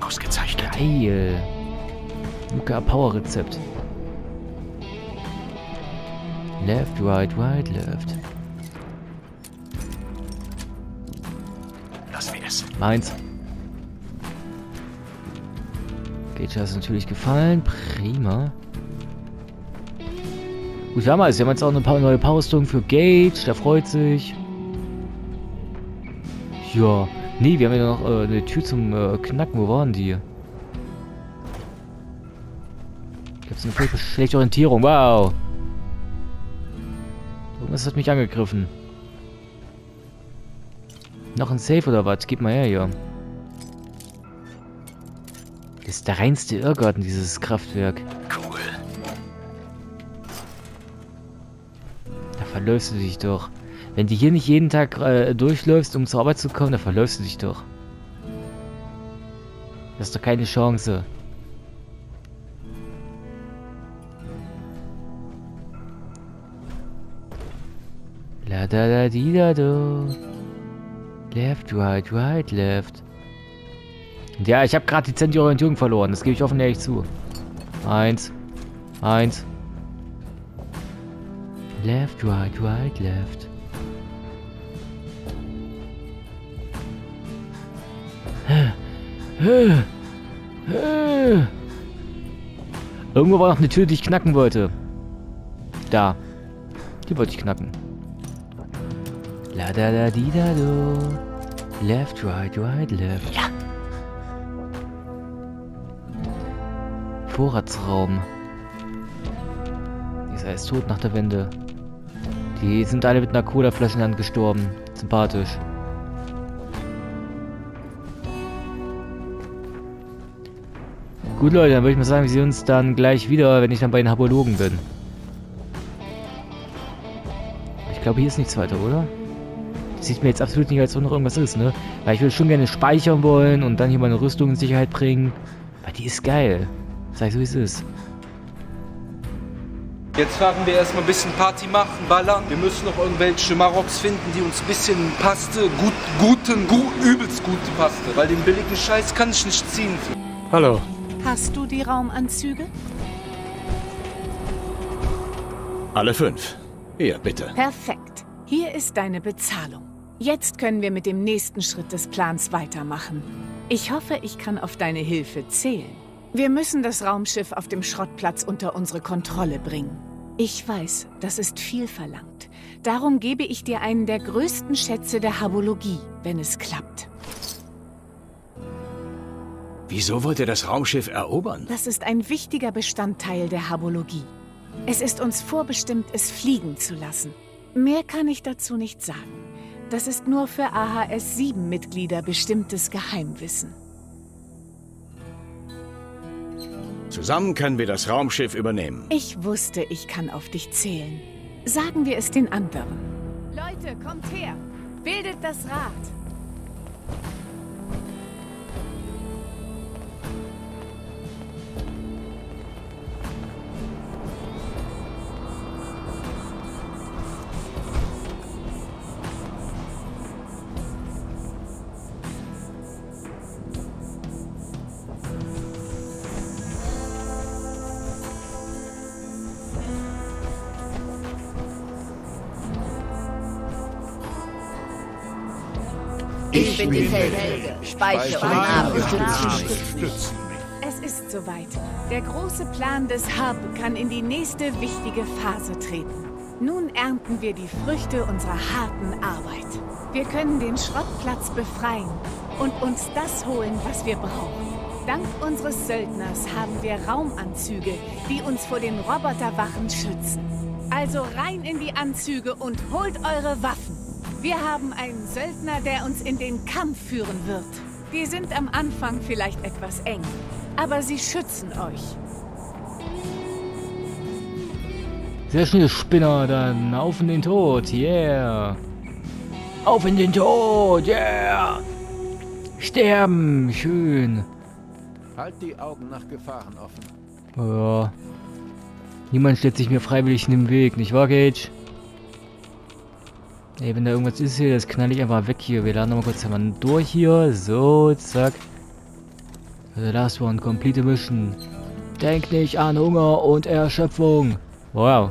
Speaker 5: Ausgezeichnet.
Speaker 3: Geil. Luca Power Rezept. Left, right, right, left.
Speaker 5: Lass es.
Speaker 3: Meins. Gage hat es natürlich gefallen. Prima. Gut, wir haben also, wir haben jetzt auch eine paar neue Powerstone für Gage. Der freut sich. Ja. Nee, wir haben ja noch äh, eine Tür zum äh, Knacken. Wo waren die? Ich hab's eine völlig schlechte Orientierung. Wow. Irgendwas hat mich angegriffen. Noch ein Safe oder was? Gib mal her hier. Das ist der reinste Irrgarten, dieses Kraftwerk.
Speaker 5: Cool.
Speaker 3: Da verläufst du dich doch. Wenn du hier nicht jeden Tag äh, durchläufst, um zur Arbeit zu kommen, da verläufst du dich doch. Das ist doch keine Chance. Da da di da do. Left, right, right, left. Und ja, ich habe gerade die Cent Orientierung verloren. Das gebe ich offen ehrlich zu. Eins. Eins. Left, right, right, left. Irgendwo war noch eine Tür, die ich knacken wollte. Da. Die wollte ich knacken. La da da di da do. Left, right, right, left. Ja. Vorratsraum. Dieser ist tot nach der Wende. Die sind alle mit einer Cola-Flasche in der Hand gestorben. Sympathisch. Gut, Leute, dann würde ich mal sagen, wir sehen uns dann gleich wieder, wenn ich dann bei den Habologen bin. Ich glaube, hier ist nichts weiter, oder? Sieht mir jetzt absolut nicht, als ob noch irgendwas ist, ne? Weil ich will schon gerne speichern wollen und dann hier meine Rüstung in Sicherheit bringen. Weil die ist geil. Sag ich so, wie es ist.
Speaker 12: Jetzt fahren wir erstmal ein bisschen Party machen, ballern. Wir müssen noch irgendwelche Maroks finden, die uns ein bisschen Paste, gut, guten, gu, übelst gute Paste. Weil den billigen Scheiß kann ich nicht ziehen.
Speaker 6: Hallo.
Speaker 8: Hast du die Raumanzüge?
Speaker 6: Alle fünf. Hier, bitte.
Speaker 8: Perfekt. Hier ist deine Bezahlung. Jetzt können wir mit dem nächsten Schritt des Plans weitermachen. Ich hoffe, ich kann auf deine Hilfe zählen. Wir müssen das Raumschiff auf dem Schrottplatz unter unsere Kontrolle bringen. Ich weiß, das ist viel verlangt. Darum gebe ich dir einen der größten Schätze der Habologie, wenn es klappt.
Speaker 6: Wieso wollt ihr das Raumschiff erobern?
Speaker 8: Das ist ein wichtiger Bestandteil der Habologie. Es ist uns vorbestimmt, es fliegen zu lassen. Mehr kann ich dazu nicht sagen. Das ist nur für AHS-7-Mitglieder bestimmtes Geheimwissen.
Speaker 6: Zusammen können wir das Raumschiff übernehmen.
Speaker 8: Ich wusste, ich kann auf dich zählen. Sagen wir es den anderen. Leute, kommt her! Bildet das Rad!
Speaker 10: Ich bin die Feldhelge. Speiche und Namen.
Speaker 8: Es ist soweit. Der große Plan des Hub kann in die nächste wichtige Phase treten. Nun ernten wir die Früchte unserer harten Arbeit. Wir können den Schrottplatz befreien und uns das holen, was wir brauchen. Dank unseres Söldners haben wir Raumanzüge, die uns vor den Roboterwachen schützen. Also rein in die Anzüge und holt eure Waffen. Wir haben einen Söldner, der uns in den Kampf führen wird. Die sind am Anfang vielleicht etwas eng, aber sie schützen euch.
Speaker 3: Sehr schnell, Spinner, dann auf in den Tod, yeah. Auf in den Tod, yeah. Sterben, schön.
Speaker 5: Halt die Augen nach Gefahren offen.
Speaker 3: Ja. Niemand stellt sich mir freiwillig in den Weg, nicht wahr, Gage? Ey, wenn da irgendwas ist hier, das knall ich einfach weg hier. Wir laden nochmal kurz einmal durch hier. So, zack. The last one, complete mission. Denk nicht an Hunger und Erschöpfung. Wow.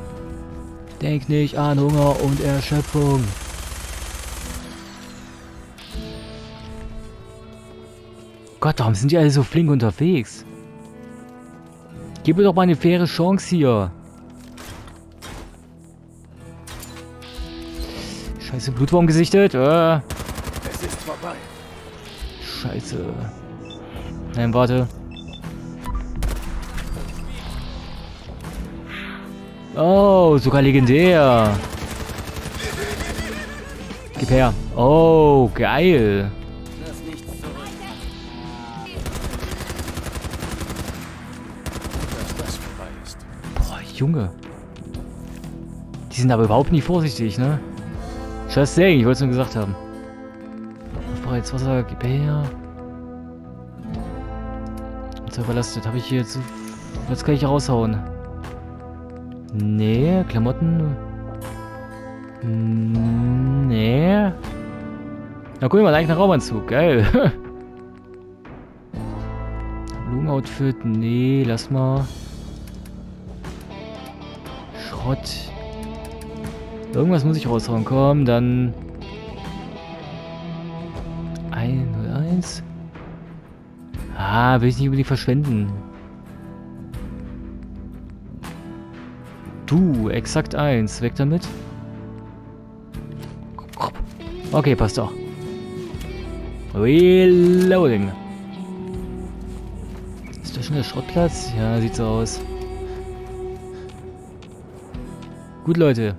Speaker 3: Denk nicht an Hunger und Erschöpfung. Gott, warum sind die alle so flink unterwegs? Gib mir doch mal eine faire Chance hier. Scheiße, Blutwurm gesichtet. Äh.
Speaker 1: Es ist vorbei.
Speaker 3: Scheiße. Nein, warte. Oh, sogar legendär. Gib her. Oh, geil. Boah, Junge. Die sind aber überhaupt nicht vorsichtig, ne? Just saying, ich wollte es nur gesagt haben. Jetzt Wasser, gib her. Jetzt überlastet. Habe ich hier jetzt. Jetzt kann ich raushauen. Nee, Klamotten. Nee. Na guck mal, eigentlich ein Raumanzug. Geil. Blumen-Outfit. Nee, lass mal. Schrott. Irgendwas muss ich raushauen. Komm, dann... 101. Ah, will ich nicht unbedingt verschwenden. Du, exakt 1. Weg damit. Okay, passt doch. Reloading. Ist das schon der Schrottplatz? Ja, sieht so aus. Gut, Leute.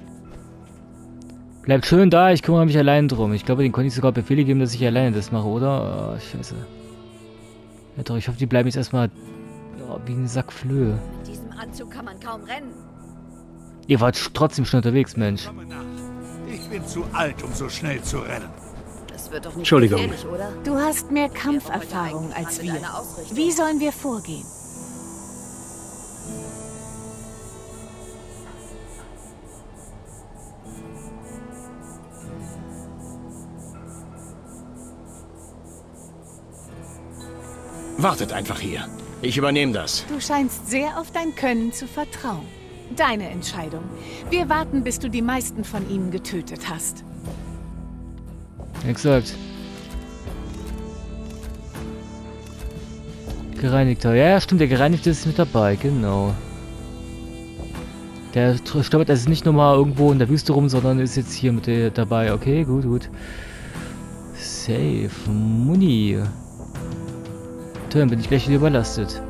Speaker 3: Bleibt schön da, ich kümmere mich allein drum. Ich glaube, den konnte ich sogar Befehle geben, dass ich alleine das mache, oder? Oh, scheiße. Ja doch, ich hoffe, die bleiben jetzt erstmal oh, wie ein Sack Flöhe.
Speaker 10: Mit diesem Anzug kann man kaum rennen.
Speaker 3: Ihr wart trotzdem schon unterwegs, Mensch.
Speaker 1: Ich bin zu alt, um so schnell zu rennen.
Speaker 10: Das wird doch nicht
Speaker 6: Entschuldigung.
Speaker 8: Du hast mehr Kampferfahrung als wir. Wie sollen wir vorgehen?
Speaker 6: Wartet einfach hier. Ich übernehme das.
Speaker 8: Du scheinst sehr auf dein Können zu vertrauen. Deine Entscheidung. Wir warten, bis du die meisten von ihnen getötet hast.
Speaker 3: Exakt. Gereinigter. Ja, ja, stimmt, der Gereinigte ist mit dabei, genau. Der stolpert also nicht nur mal irgendwo in der Wüste rum, sondern ist jetzt hier mit dabei. Okay, gut, gut. Safe. Muni. Dann bin ich gleich wieder überlastet.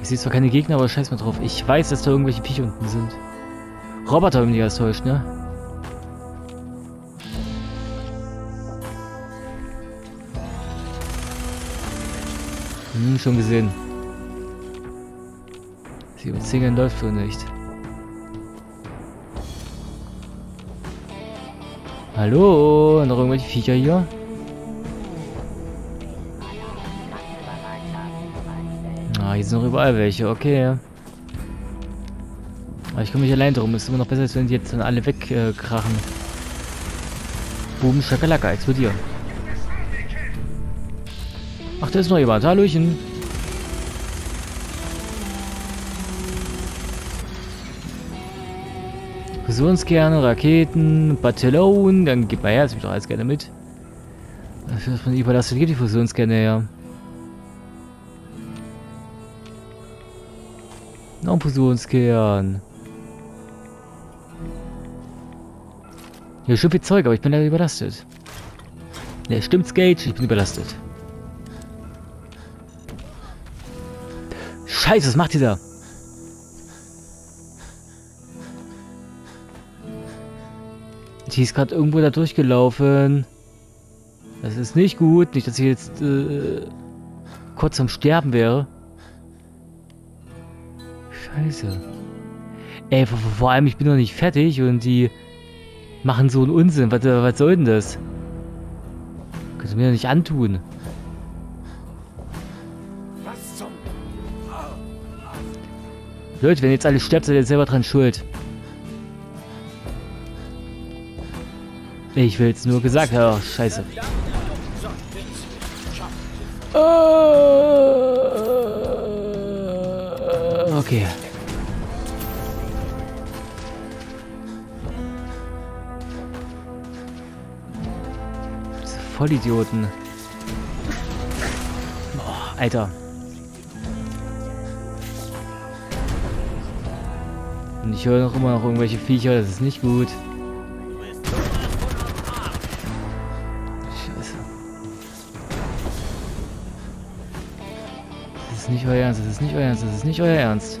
Speaker 3: Ich sehe zwar keine Gegner, aber scheiß mal drauf. Ich weiß, dass da irgendwelche Viecher unten sind. Roboter, wenn mich das täuscht, ne? Hm, schon gesehen. Sie mit Singeln läuft so nicht. Hallo? Noch irgendwelche Viecher hier? Ah, hier sind noch überall welche, okay. Aber ich komme nicht allein drum. Ist immer noch besser, als wenn die jetzt dann alle wegkrachen. Äh, Boom, Schakalaka, explodieren. Ach, da ist noch jemand. Hallöchen. Fusionskerne, Raketen, Batelon, dann gib mal her, das ich doch alles gerne mit. Dafür, dass man überlastet, gibt die Fusionskerne her. Noch. Hier ist schon viel Zeug, aber ich bin leider überlastet. Ne, stimmt's, Gage? Ich bin überlastet. Scheiße, was macht dieser? Die ist gerade irgendwo da durchgelaufen. Das ist nicht gut. Nicht, dass ich jetzt äh, kurz am Sterben wäre. Scheiße. Ey, vor, vor, allem, ich bin noch nicht fertig und die machen so einen Unsinn. Was, was soll denn das? Kannst du mir doch nicht antun. Leute, wenn jetzt alle sterbt, seid ihr selber dran schuld. Ich will es nur gesagt haben. Oh, scheiße. Okay. Vollidioten. Oh, Alter. Und ich höre noch immer noch irgendwelche Viecher, das ist nicht gut. nicht euer Ernst, das ist nicht euer Ernst, das ist nicht euer Ernst.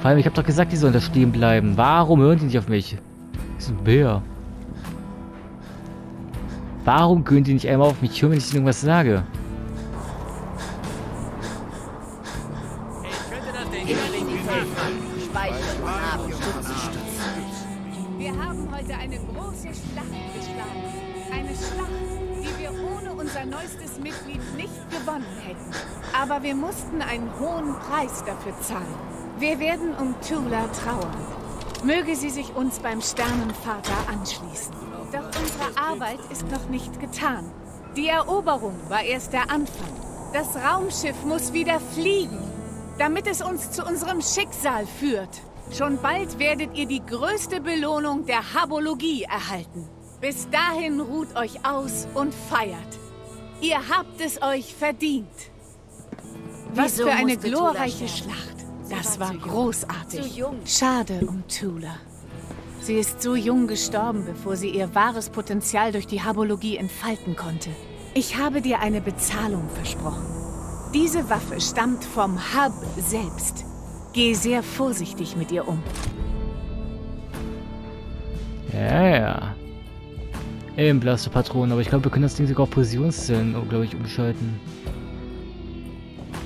Speaker 3: Vor allem, ich habe doch gesagt, die sollen da stehen bleiben. Warum hören die nicht auf mich? Das ist ein Bär. Warum können die nicht einmal auf mich hören, wenn ich ihnen irgendwas sage?
Speaker 8: Aber wir mussten einen hohen Preis dafür zahlen. Wir werden um Tula trauern. Möge sie sich uns beim Sternenvater anschließen. Doch unsere Arbeit ist noch nicht getan. Die Eroberung war erst der Anfang. Das Raumschiff muss wieder fliegen, damit es uns zu unserem Schicksal führt. Schon bald werdet ihr die größte Belohnung der Habologie erhalten. Bis dahin ruht euch aus und feiert. Ihr habt es euch verdient. Was
Speaker 10: Wieso
Speaker 8: für eine glorreiche? Schlacht. Das
Speaker 10: war
Speaker 8: großartig. Schade um Tula. Sie ist so jung gestorben, bevor sie ihr wahres Potenzial durch die Habologie entfalten konnte. Ich habe dir eine Bezahlung versprochen. Diese Waffe stammt vom Hub selbst. Geh sehr vorsichtig mit ihr um.
Speaker 3: Ja, ja. Eben Blasterpatronen, aber ich glaube, wir können das Ding sogar auf Fusionszellen, oh, glaube ich, umschalten.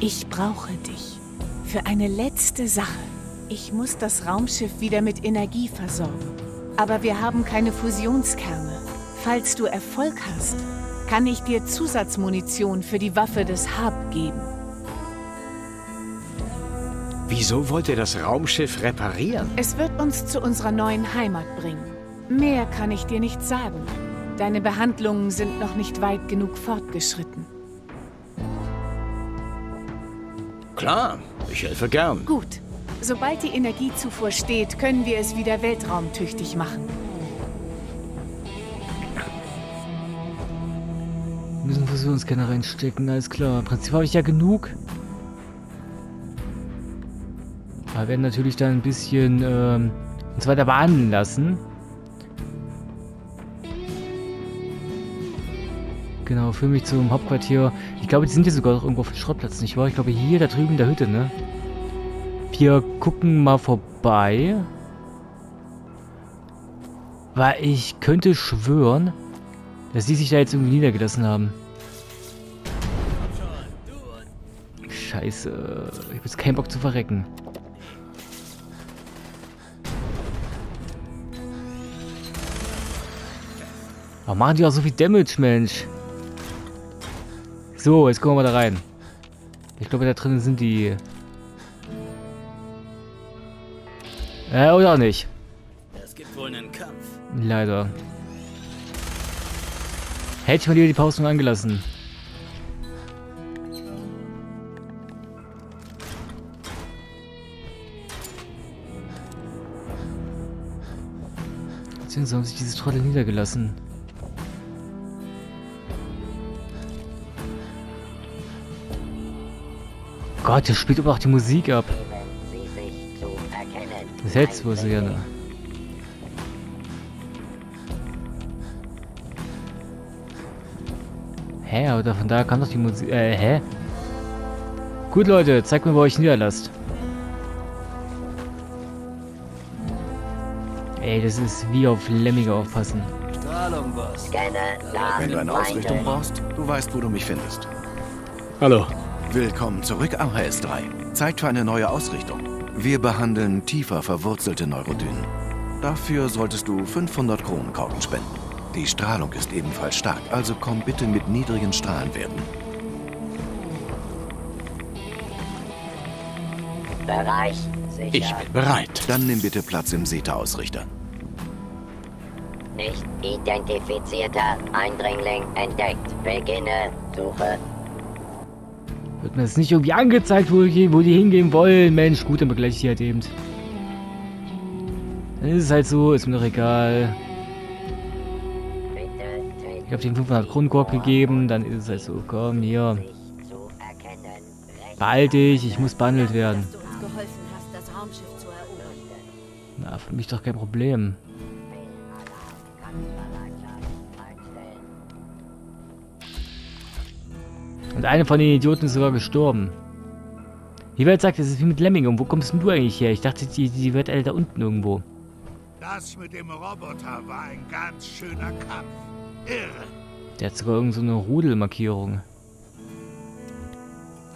Speaker 8: Ich brauche dich. Für eine letzte Sache. Ich muss das Raumschiff wieder mit Energie versorgen. Aber wir haben keine Fusionskerne. Falls du Erfolg hast, kann ich dir Zusatzmunition für die Waffe des Hub geben.
Speaker 6: Wieso wollt ihr das Raumschiff reparieren?
Speaker 8: Es wird uns zu unserer neuen Heimat bringen. Mehr kann ich dir nicht sagen. Deine Behandlungen sind noch nicht weit genug fortgeschritten.
Speaker 6: Klar, ich helfe gern.
Speaker 8: Gut. Sobald die Energiezufuhr steht, können wir es wieder weltraumtüchtig machen.
Speaker 3: Wir müssen Diffusionsscanner reinstecken, alles klar. Im Prinzip habe ich ja genug. Wir werden natürlich dann ein bisschen ähm, uns weiter behandeln lassen. Genau, für mich zum Hauptquartier. Ich glaube, die sind hier sogar noch irgendwo auf dem Schrottplatz, nicht wahr? Ich glaube, hier da drüben in der Hütte, ne? Wir gucken mal vorbei. Weil ich könnte schwören, dass die sich da jetzt irgendwie niedergelassen haben. Scheiße. Ich habe jetzt keinen Bock zu verrecken. Warum machen die auch so viel Damage, Mensch? So, jetzt gucken wir mal da rein. Ich glaube, da drinnen sind die... Äh, oder auch nicht.
Speaker 7: Es gibt wohl einen Kampf.
Speaker 3: Leider. Hätte ich mal lieber die Pause noch angelassen. Beziehungsweise haben sich diese Trottel niedergelassen. Gott, der spielt aber auch die Musik ab. Gerne. Hä, aber von da kam doch die Musik. Äh, hä? Gut, Leute, zeigt mir, wo ihr euch niederlasst. Ey, das ist wie auf Lemminge aufpassen.
Speaker 7: Strahlung, Boss.
Speaker 9: Wenn du eine Ausrichtung brauchst, du weißt, wo du mich findest.
Speaker 6: Hallo.
Speaker 9: Willkommen zurück, AHS-3. Zeit für eine neue Ausrichtung. Wir behandeln tiefer verwurzelte Neurodynen. Dafür solltest du 500 Kronenkorken spenden. Die Strahlung ist ebenfalls stark, also komm bitte mit niedrigen Strahlenwerten.
Speaker 13: Bereich sicher.
Speaker 6: Ich bin bereit.
Speaker 9: Dann nimm bitte Platz im SETA-Ausrichter.
Speaker 13: Nicht identifizierter Eindringling entdeckt. Beginne Suche.
Speaker 3: Wird mir jetzt nicht irgendwie angezeigt, wo die, wo die hingehen wollen. Mensch, gut, dann begleiche ich die halt eben. Dann ist es halt so, ist mir doch egal. Ich habe den 500 Kronkorb gegeben, dann ist es halt so, komm hier. Beeil dich, ich muss behandelt werden.
Speaker 2: Das.
Speaker 3: Na, für mich doch kein Problem. Und eine von den Idioten ist sogar gestorben. Die Welt sagt, es ist wie mit Lemmingen. Wo kommst denn du eigentlich her? Ich dachte, die, die wird alle da unten irgendwo.
Speaker 1: Das mit dem Roboter war ein ganz schöner Kampf. Irre.
Speaker 3: Der hat sogar irgend so Rudelmarkierung.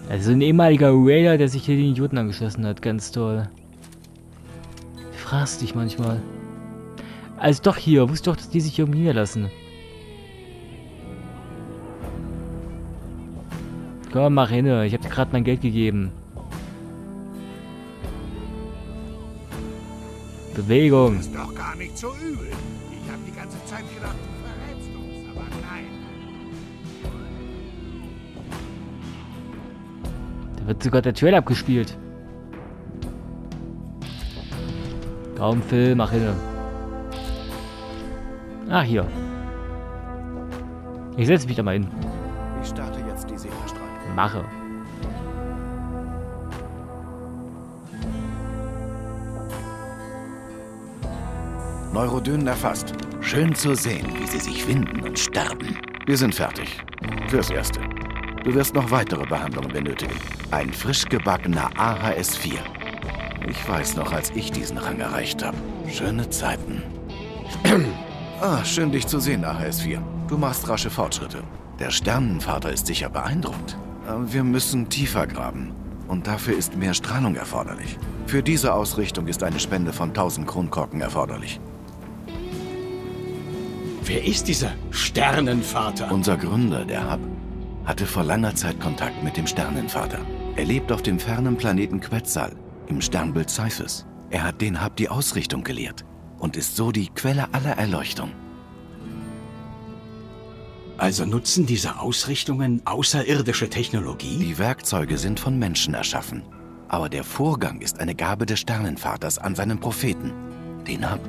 Speaker 3: Also ein ehemaliger Raider, der sich hier den Idioten angeschlossen hat. Ganz toll. Du fragst dich manchmal. Also doch hier. Wusste doch, dass die sich irgendwie niederlassen. Komm, mach hin. Ich hab dir gerade mein Geld gegeben. Bewegung.
Speaker 1: Das ist doch gar nicht so übel. Ich habe die ganze Zeit gedacht, du verrätst uns, aber nein.
Speaker 3: Da wird sogar der Trailer abgespielt. Kaum Film, mach hin. Ach, hier. Ich setze mich da mal hin.
Speaker 9: Ich starte.
Speaker 3: Mache.
Speaker 9: Neurodyn erfasst. Schön zu sehen, wie sie sich winden und sterben. Wir sind fertig. Fürs Erste. Du wirst noch weitere Behandlungen benötigen. Ein frisch gebackener AHS-4. Ich weiß noch, als ich diesen Rang erreicht habe. Schöne Zeiten. ah, schön dich zu sehen, AHS-4. Du machst rasche Fortschritte. Der Sternenvater ist sicher beeindruckt. Aber wir müssen tiefer graben. Und dafür ist mehr Strahlung erforderlich. Für diese Ausrichtung ist eine Spende von 1000 Kronkorken erforderlich.
Speaker 6: Wer ist dieser Sternenvater?
Speaker 9: Unser Gründer, der Hub, hatte vor langer Zeit Kontakt mit dem Sternenvater. Er lebt auf dem fernen Planeten Quetzal, im Sternbild Cephas. Er hat den Hub die Ausrichtung gelehrt und ist so die Quelle aller Erleuchtung.
Speaker 6: Also nutzen diese Ausrichtungen außerirdische Technologie?
Speaker 9: Die Werkzeuge sind von Menschen erschaffen. Aber der Vorgang ist eine Gabe des Sternenvaters an seinen Propheten, den Hub.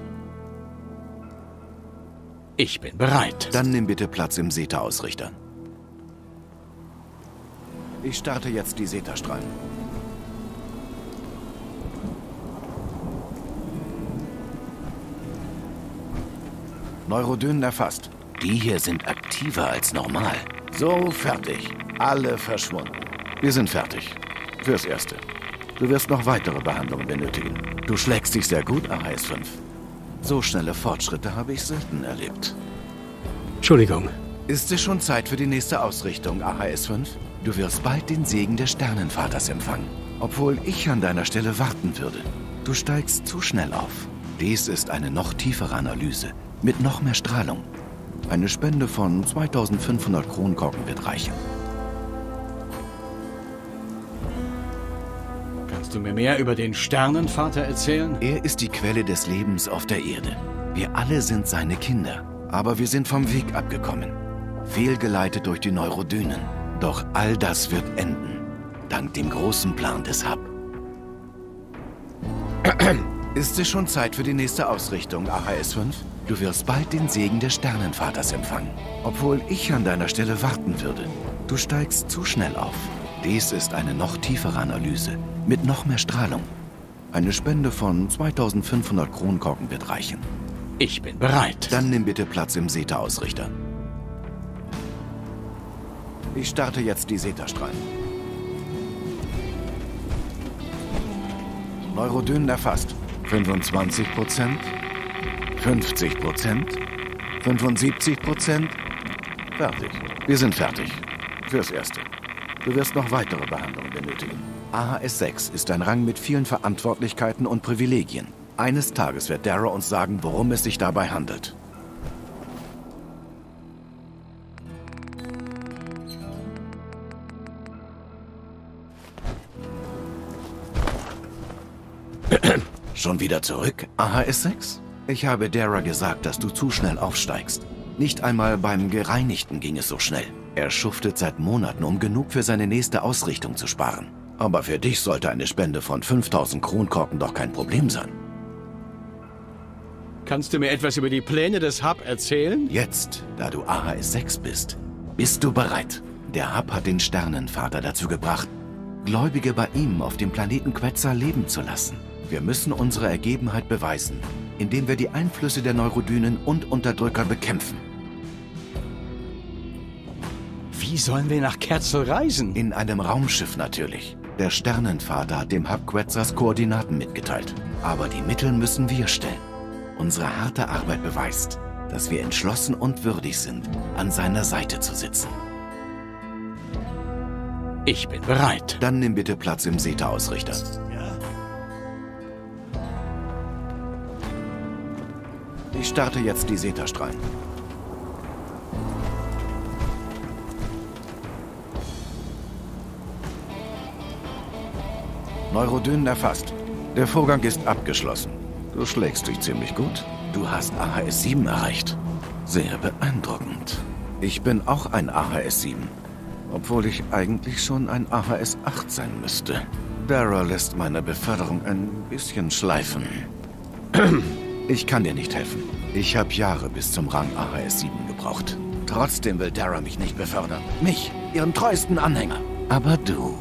Speaker 6: Ich bin bereit.
Speaker 9: Dann nimm bitte Platz im SETA-Ausrichter. Ich starte jetzt die Seta-Strahlen. Neurodünen erfasst. Die hier sind aktiver als normal. So, fertig. Alle verschwunden. Wir sind fertig. Fürs Erste. Du wirst noch weitere Behandlungen benötigen. Du schlägst dich sehr gut, AHS-5. So schnelle Fortschritte habe ich selten erlebt.
Speaker 6: Entschuldigung.
Speaker 9: Ist es schon Zeit für die nächste Ausrichtung, AHS-5? Du wirst bald den Segen des Sternenvaters empfangen. Obwohl ich an deiner Stelle warten würde. Du steigst zu schnell auf. Dies ist eine noch tiefere Analyse. Mit noch mehr Strahlung. Eine Spende von 2500 Kronkorken wird reichen.
Speaker 6: Kannst du mir mehr über den Sternenvater erzählen?
Speaker 9: Er ist die Quelle des Lebens auf der Erde. Wir alle sind seine Kinder. Aber wir sind vom Weg abgekommen. Fehlgeleitet durch die Neurodynen. Doch all das wird enden. Dank dem großen Plan des Hub. Ist es schon Zeit für die nächste Ausrichtung, AHS-5? Du wirst bald den Segen des Sternenvaters empfangen. Obwohl ich an deiner Stelle warten würde. Du steigst zu schnell auf. Dies ist eine noch tiefere Analyse. Mit noch mehr Strahlung. Eine Spende von 2500 Kronkorken wird reichen.
Speaker 6: Ich bin bereit.
Speaker 9: Dann nimm bitte Platz im Seta-Ausrichter. Ich starte jetzt die Seta-Strahlen. Neurodünen erfasst. 25 Prozent, 50 Prozent, 75 Prozent. Fertig. Wir sind fertig. Fürs Erste. Du wirst noch weitere Behandlungen benötigen. AHS 6 ist ein Rang mit vielen Verantwortlichkeiten und Privilegien. Eines Tages wird Dara uns sagen, worum es sich dabei handelt. Schon wieder zurück, AHS-6? Ich habe Dara gesagt, dass du zu schnell aufsteigst. Nicht einmal beim Gereinigten ging es so schnell. Er schuftet seit Monaten, um genug für seine nächste Ausrichtung zu sparen. Aber für dich sollte eine Spende von 5000 Kronkorken doch kein Problem sein.
Speaker 6: Kannst du mir etwas über die Pläne des Hub erzählen?
Speaker 9: Jetzt, da du AHS-6 bist, bist du bereit. Der Hub hat den Sternenvater dazu gebracht, Gläubige bei ihm auf dem Planeten Quetzal leben zu lassen. Wir müssen unsere Ergebenheit beweisen, indem wir die Einflüsse der Neurodynen und Unterdrücker bekämpfen.
Speaker 6: Wie sollen wir nach Kerzel reisen?
Speaker 9: In einem Raumschiff natürlich. Der Sternenvater hat dem Hub Quetzals Koordinaten mitgeteilt. Aber die Mittel müssen wir stellen. Unsere harte Arbeit beweist, dass wir entschlossen und würdig sind, an seiner Seite zu sitzen.
Speaker 6: Ich bin bereit.
Speaker 9: Dann nimm bitte Platz im SETA-Ausrichter. Ich starte jetzt die SETA-Strahlen. Neurodünen erfasst. Der Vorgang ist abgeschlossen. Du schlägst dich ziemlich gut. Du hast AHS-7 erreicht. Sehr beeindruckend. Ich bin auch ein AHS-7. Obwohl ich eigentlich schon ein AHS-8 sein müsste. Dara lässt meine Beförderung ein bisschen schleifen. Ich kann dir nicht helfen. Ich habe Jahre bis zum Rang AHS-7 gebraucht. Trotzdem will Dara mich nicht befördern. Mich, ihren treuesten Anhänger. Aber du,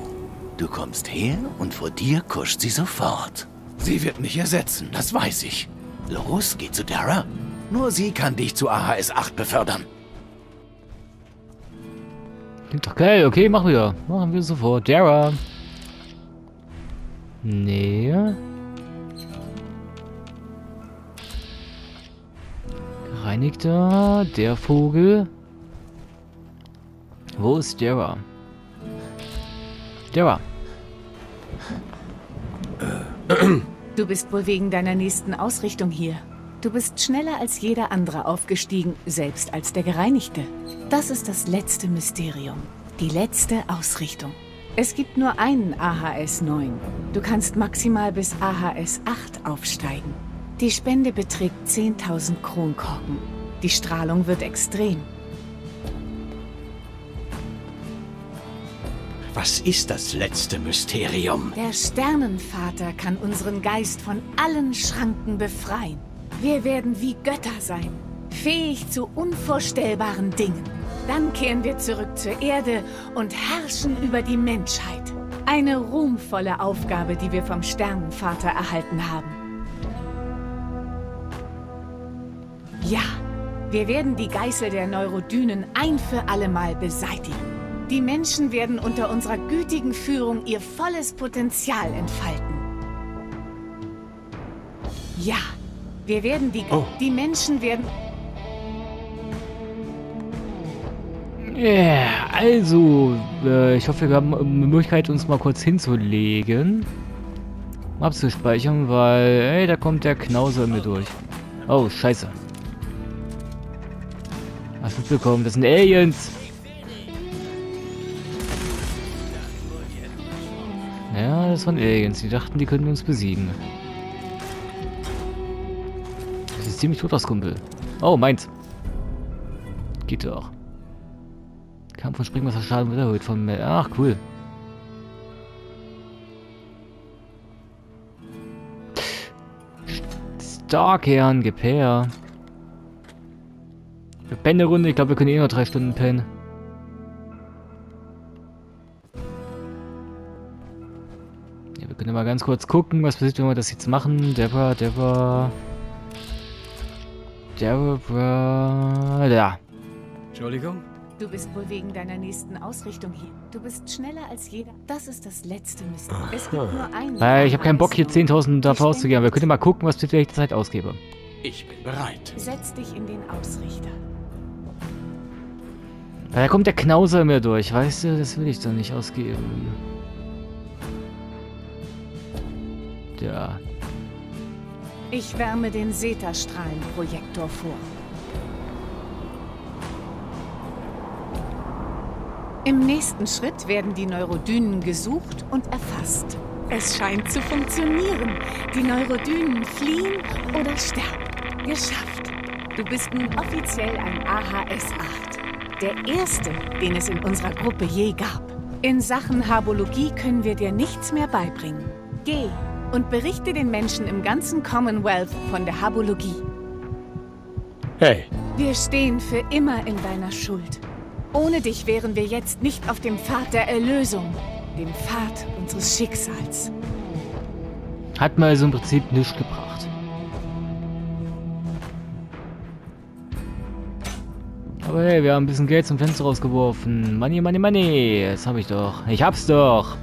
Speaker 9: du kommst her und vor dir kuscht sie sofort. Sie wird mich ersetzen, das weiß ich. Los, geh zu Dara. Nur sie kann dich zu AHS-8 befördern.
Speaker 3: Okay, okay, machen wir. Machen wir sofort. Dara. Nee. Gereinigter. Der Vogel. Wo ist Dara? Dara.
Speaker 8: Du bist wohl wegen deiner nächsten Ausrichtung hier. Du bist schneller als jeder andere aufgestiegen, selbst als der Gereinigte. Das ist das letzte Mysterium. Die letzte Ausrichtung. Es gibt nur einen AHS 9. Du kannst maximal bis AHS 8 aufsteigen. Die Spende beträgt 10.000 Kronkorken. Die Strahlung wird extrem.
Speaker 6: Was ist das letzte Mysterium?
Speaker 8: Der Sternenvater kann unseren Geist von allen Schranken befreien. Wir werden wie Götter sein, fähig zu unvorstellbaren Dingen. Dann kehren wir zurück zur Erde und herrschen über die Menschheit. Eine ruhmvolle Aufgabe, die wir vom Sternenvater erhalten haben. Ja, wir werden die Geißel der Neurodynen ein für allemal beseitigen. Die Menschen werden unter unserer gütigen Führung ihr volles Potenzial entfalten. Ja, wir werden die...
Speaker 3: Oh.
Speaker 8: Die Menschen werden...
Speaker 3: Ja, also, äh, ich hoffe, wir haben eine Möglichkeit, uns mal kurz hinzulegen. Um abzuspeichern, weil, ey, da kommt der Knauser in mir durch. Oh, scheiße. Mitbekommen? Das sind Aliens. Ja, das waren Aliens. Die dachten, die könnten uns besiegen. Das ist ziemlich tot aus, Kumpel. Oh, meins. Geht doch. Kampf von Springwasserschaden wird erhöht von... Ach, cool. Starkern, pennen eine Runde. Ich glaube, wir können eh noch drei Stunden pennen. Ja, wir können mal ganz kurz gucken, was passiert, wenn wir das jetzt machen. Deborah, Deborah... Deborah... Da.
Speaker 6: Entschuldigung?
Speaker 8: Du bist wohl wegen deiner nächsten Ausrichtung hier. Du bist schneller als jeder. Das ist das letzte Mist. Es gibt nur einen.
Speaker 3: Weil ich habe keinen Bock, hier 10.000 dafür auszugeben. aber Wir können mal gucken, was passiert, wenn ich die Zeit ausgebe.
Speaker 6: Ich bin bereit.
Speaker 8: Setz dich in den Ausrichter.
Speaker 3: Da kommt der Knauser mir durch, weißt du? Das will ich doch nicht ausgeben. Ja.
Speaker 8: Ich wärme den Seta-Strahlenprojektor vor. Im nächsten Schritt werden die Neurodynen gesucht und erfasst. Es scheint zu funktionieren. Die Neurodynen fliehen oder sterben. Geschafft. Du bist nun offiziell ein AHS-8. Der erste, den es in unserer Gruppe je gab. In Sachen Habologie können wir dir nichts mehr beibringen. Geh und berichte den Menschen im ganzen Commonwealth von der Habologie.
Speaker 6: Hey,
Speaker 8: Wir stehen für immer in deiner Schuld. Ohne dich wären wir jetzt nicht auf dem Pfad der Erlösung, dem Pfad unseres Schicksals.
Speaker 3: Hat mir also im Prinzip nichts gebracht. Aber hey, wir haben ein bisschen Geld zum Fenster rausgeworfen. Money, money, money. Das habe ich doch. Ich hab's doch.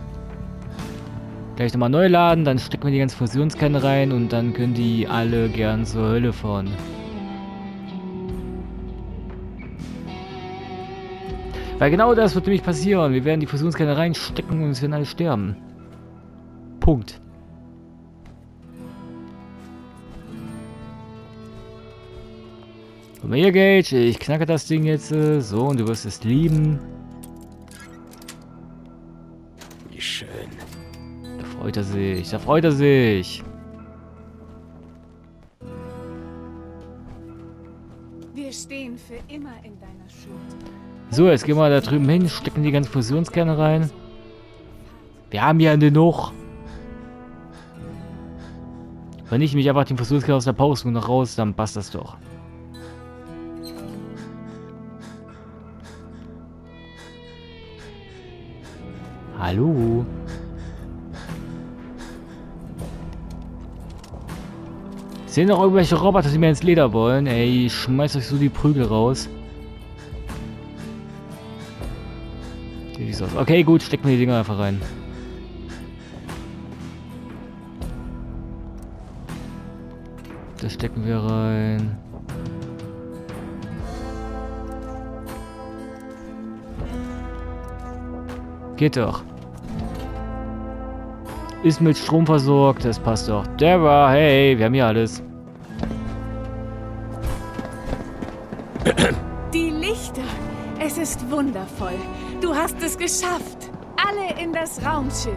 Speaker 3: Gleich nochmal neu laden, dann stecken wir die ganzen Fusionskerne rein und dann können die alle gern zur Hölle fahren. Weil genau das wird nämlich passieren. Wir werden die Fusionskerne reinstecken und es werden alle sterben. Punkt. Komm mal hier, Gage. Ich knacke das Ding jetzt. äh, So, und du wirst es lieben.
Speaker 6: wie schön.
Speaker 3: Da freut er sich. Da freut er sich.
Speaker 8: Wir stehen für immer in deiner Schuld.
Speaker 3: So, jetzt gehen wir da drüben hin, stecken die ganzen Fusionskerne rein. Wir haben ja genug. Wenn ich mich einfach den Fusionskern aus der Pause noch raus, dann passt das doch. Hallo? Sehen noch irgendwelche Roboter, die mir ins Leder wollen? Ey, schmeiß euch so die Prügel raus. Okay, gut, stecken wir die Dinger einfach rein. Das stecken wir rein. Geht doch. Ist mit Strom versorgt, das passt doch. Dara, hey, wir haben hier alles.
Speaker 8: Die Lichter. Es ist wundervoll. Du hast es geschafft. Alle in das Raumschiff.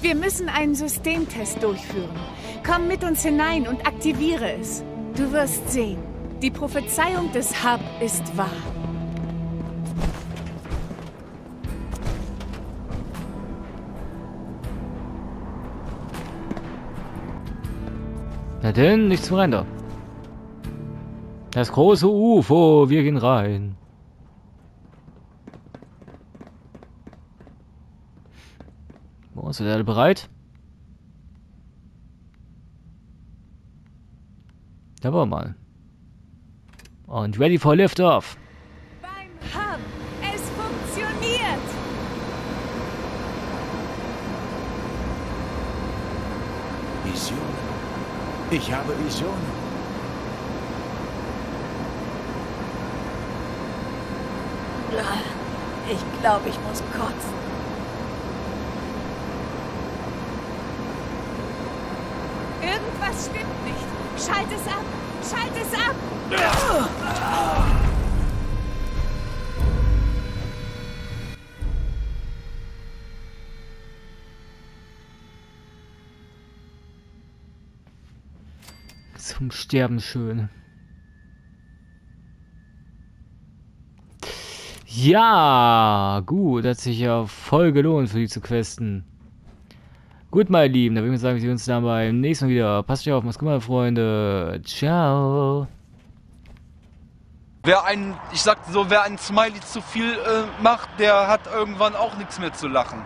Speaker 8: Wir müssen einen Systemtest durchführen. Komm mit uns hinein und aktiviere es. Du wirst sehen. Die Prophezeiung des Hub ist wahr.
Speaker 3: Denn, nichts zum rein da. Das große UFO, wir gehen rein. Oh, sind alle bereit? Da war mal. Und ready for liftoff.
Speaker 8: Beim Hub. Es funktioniert.
Speaker 5: Visionen. Ich habe Visionen.
Speaker 2: Ich glaube, ich muss kotzen.
Speaker 8: Irgendwas stimmt nicht. Schalt es ab. Schalt es ab.
Speaker 3: Sterben schön. Ja, gut, hat sich ja voll gelohnt für die zu questen. Gut, meine Lieben, dann würde ich sagen, wir sehen uns dann beim nächsten Mal wieder. Passt euch auf, macht's gut, meine Freunde. Ciao.
Speaker 12: Wer ein, ich sag so, wer ein Smiley zu viel äh, macht, der hat irgendwann auch nichts mehr zu lachen.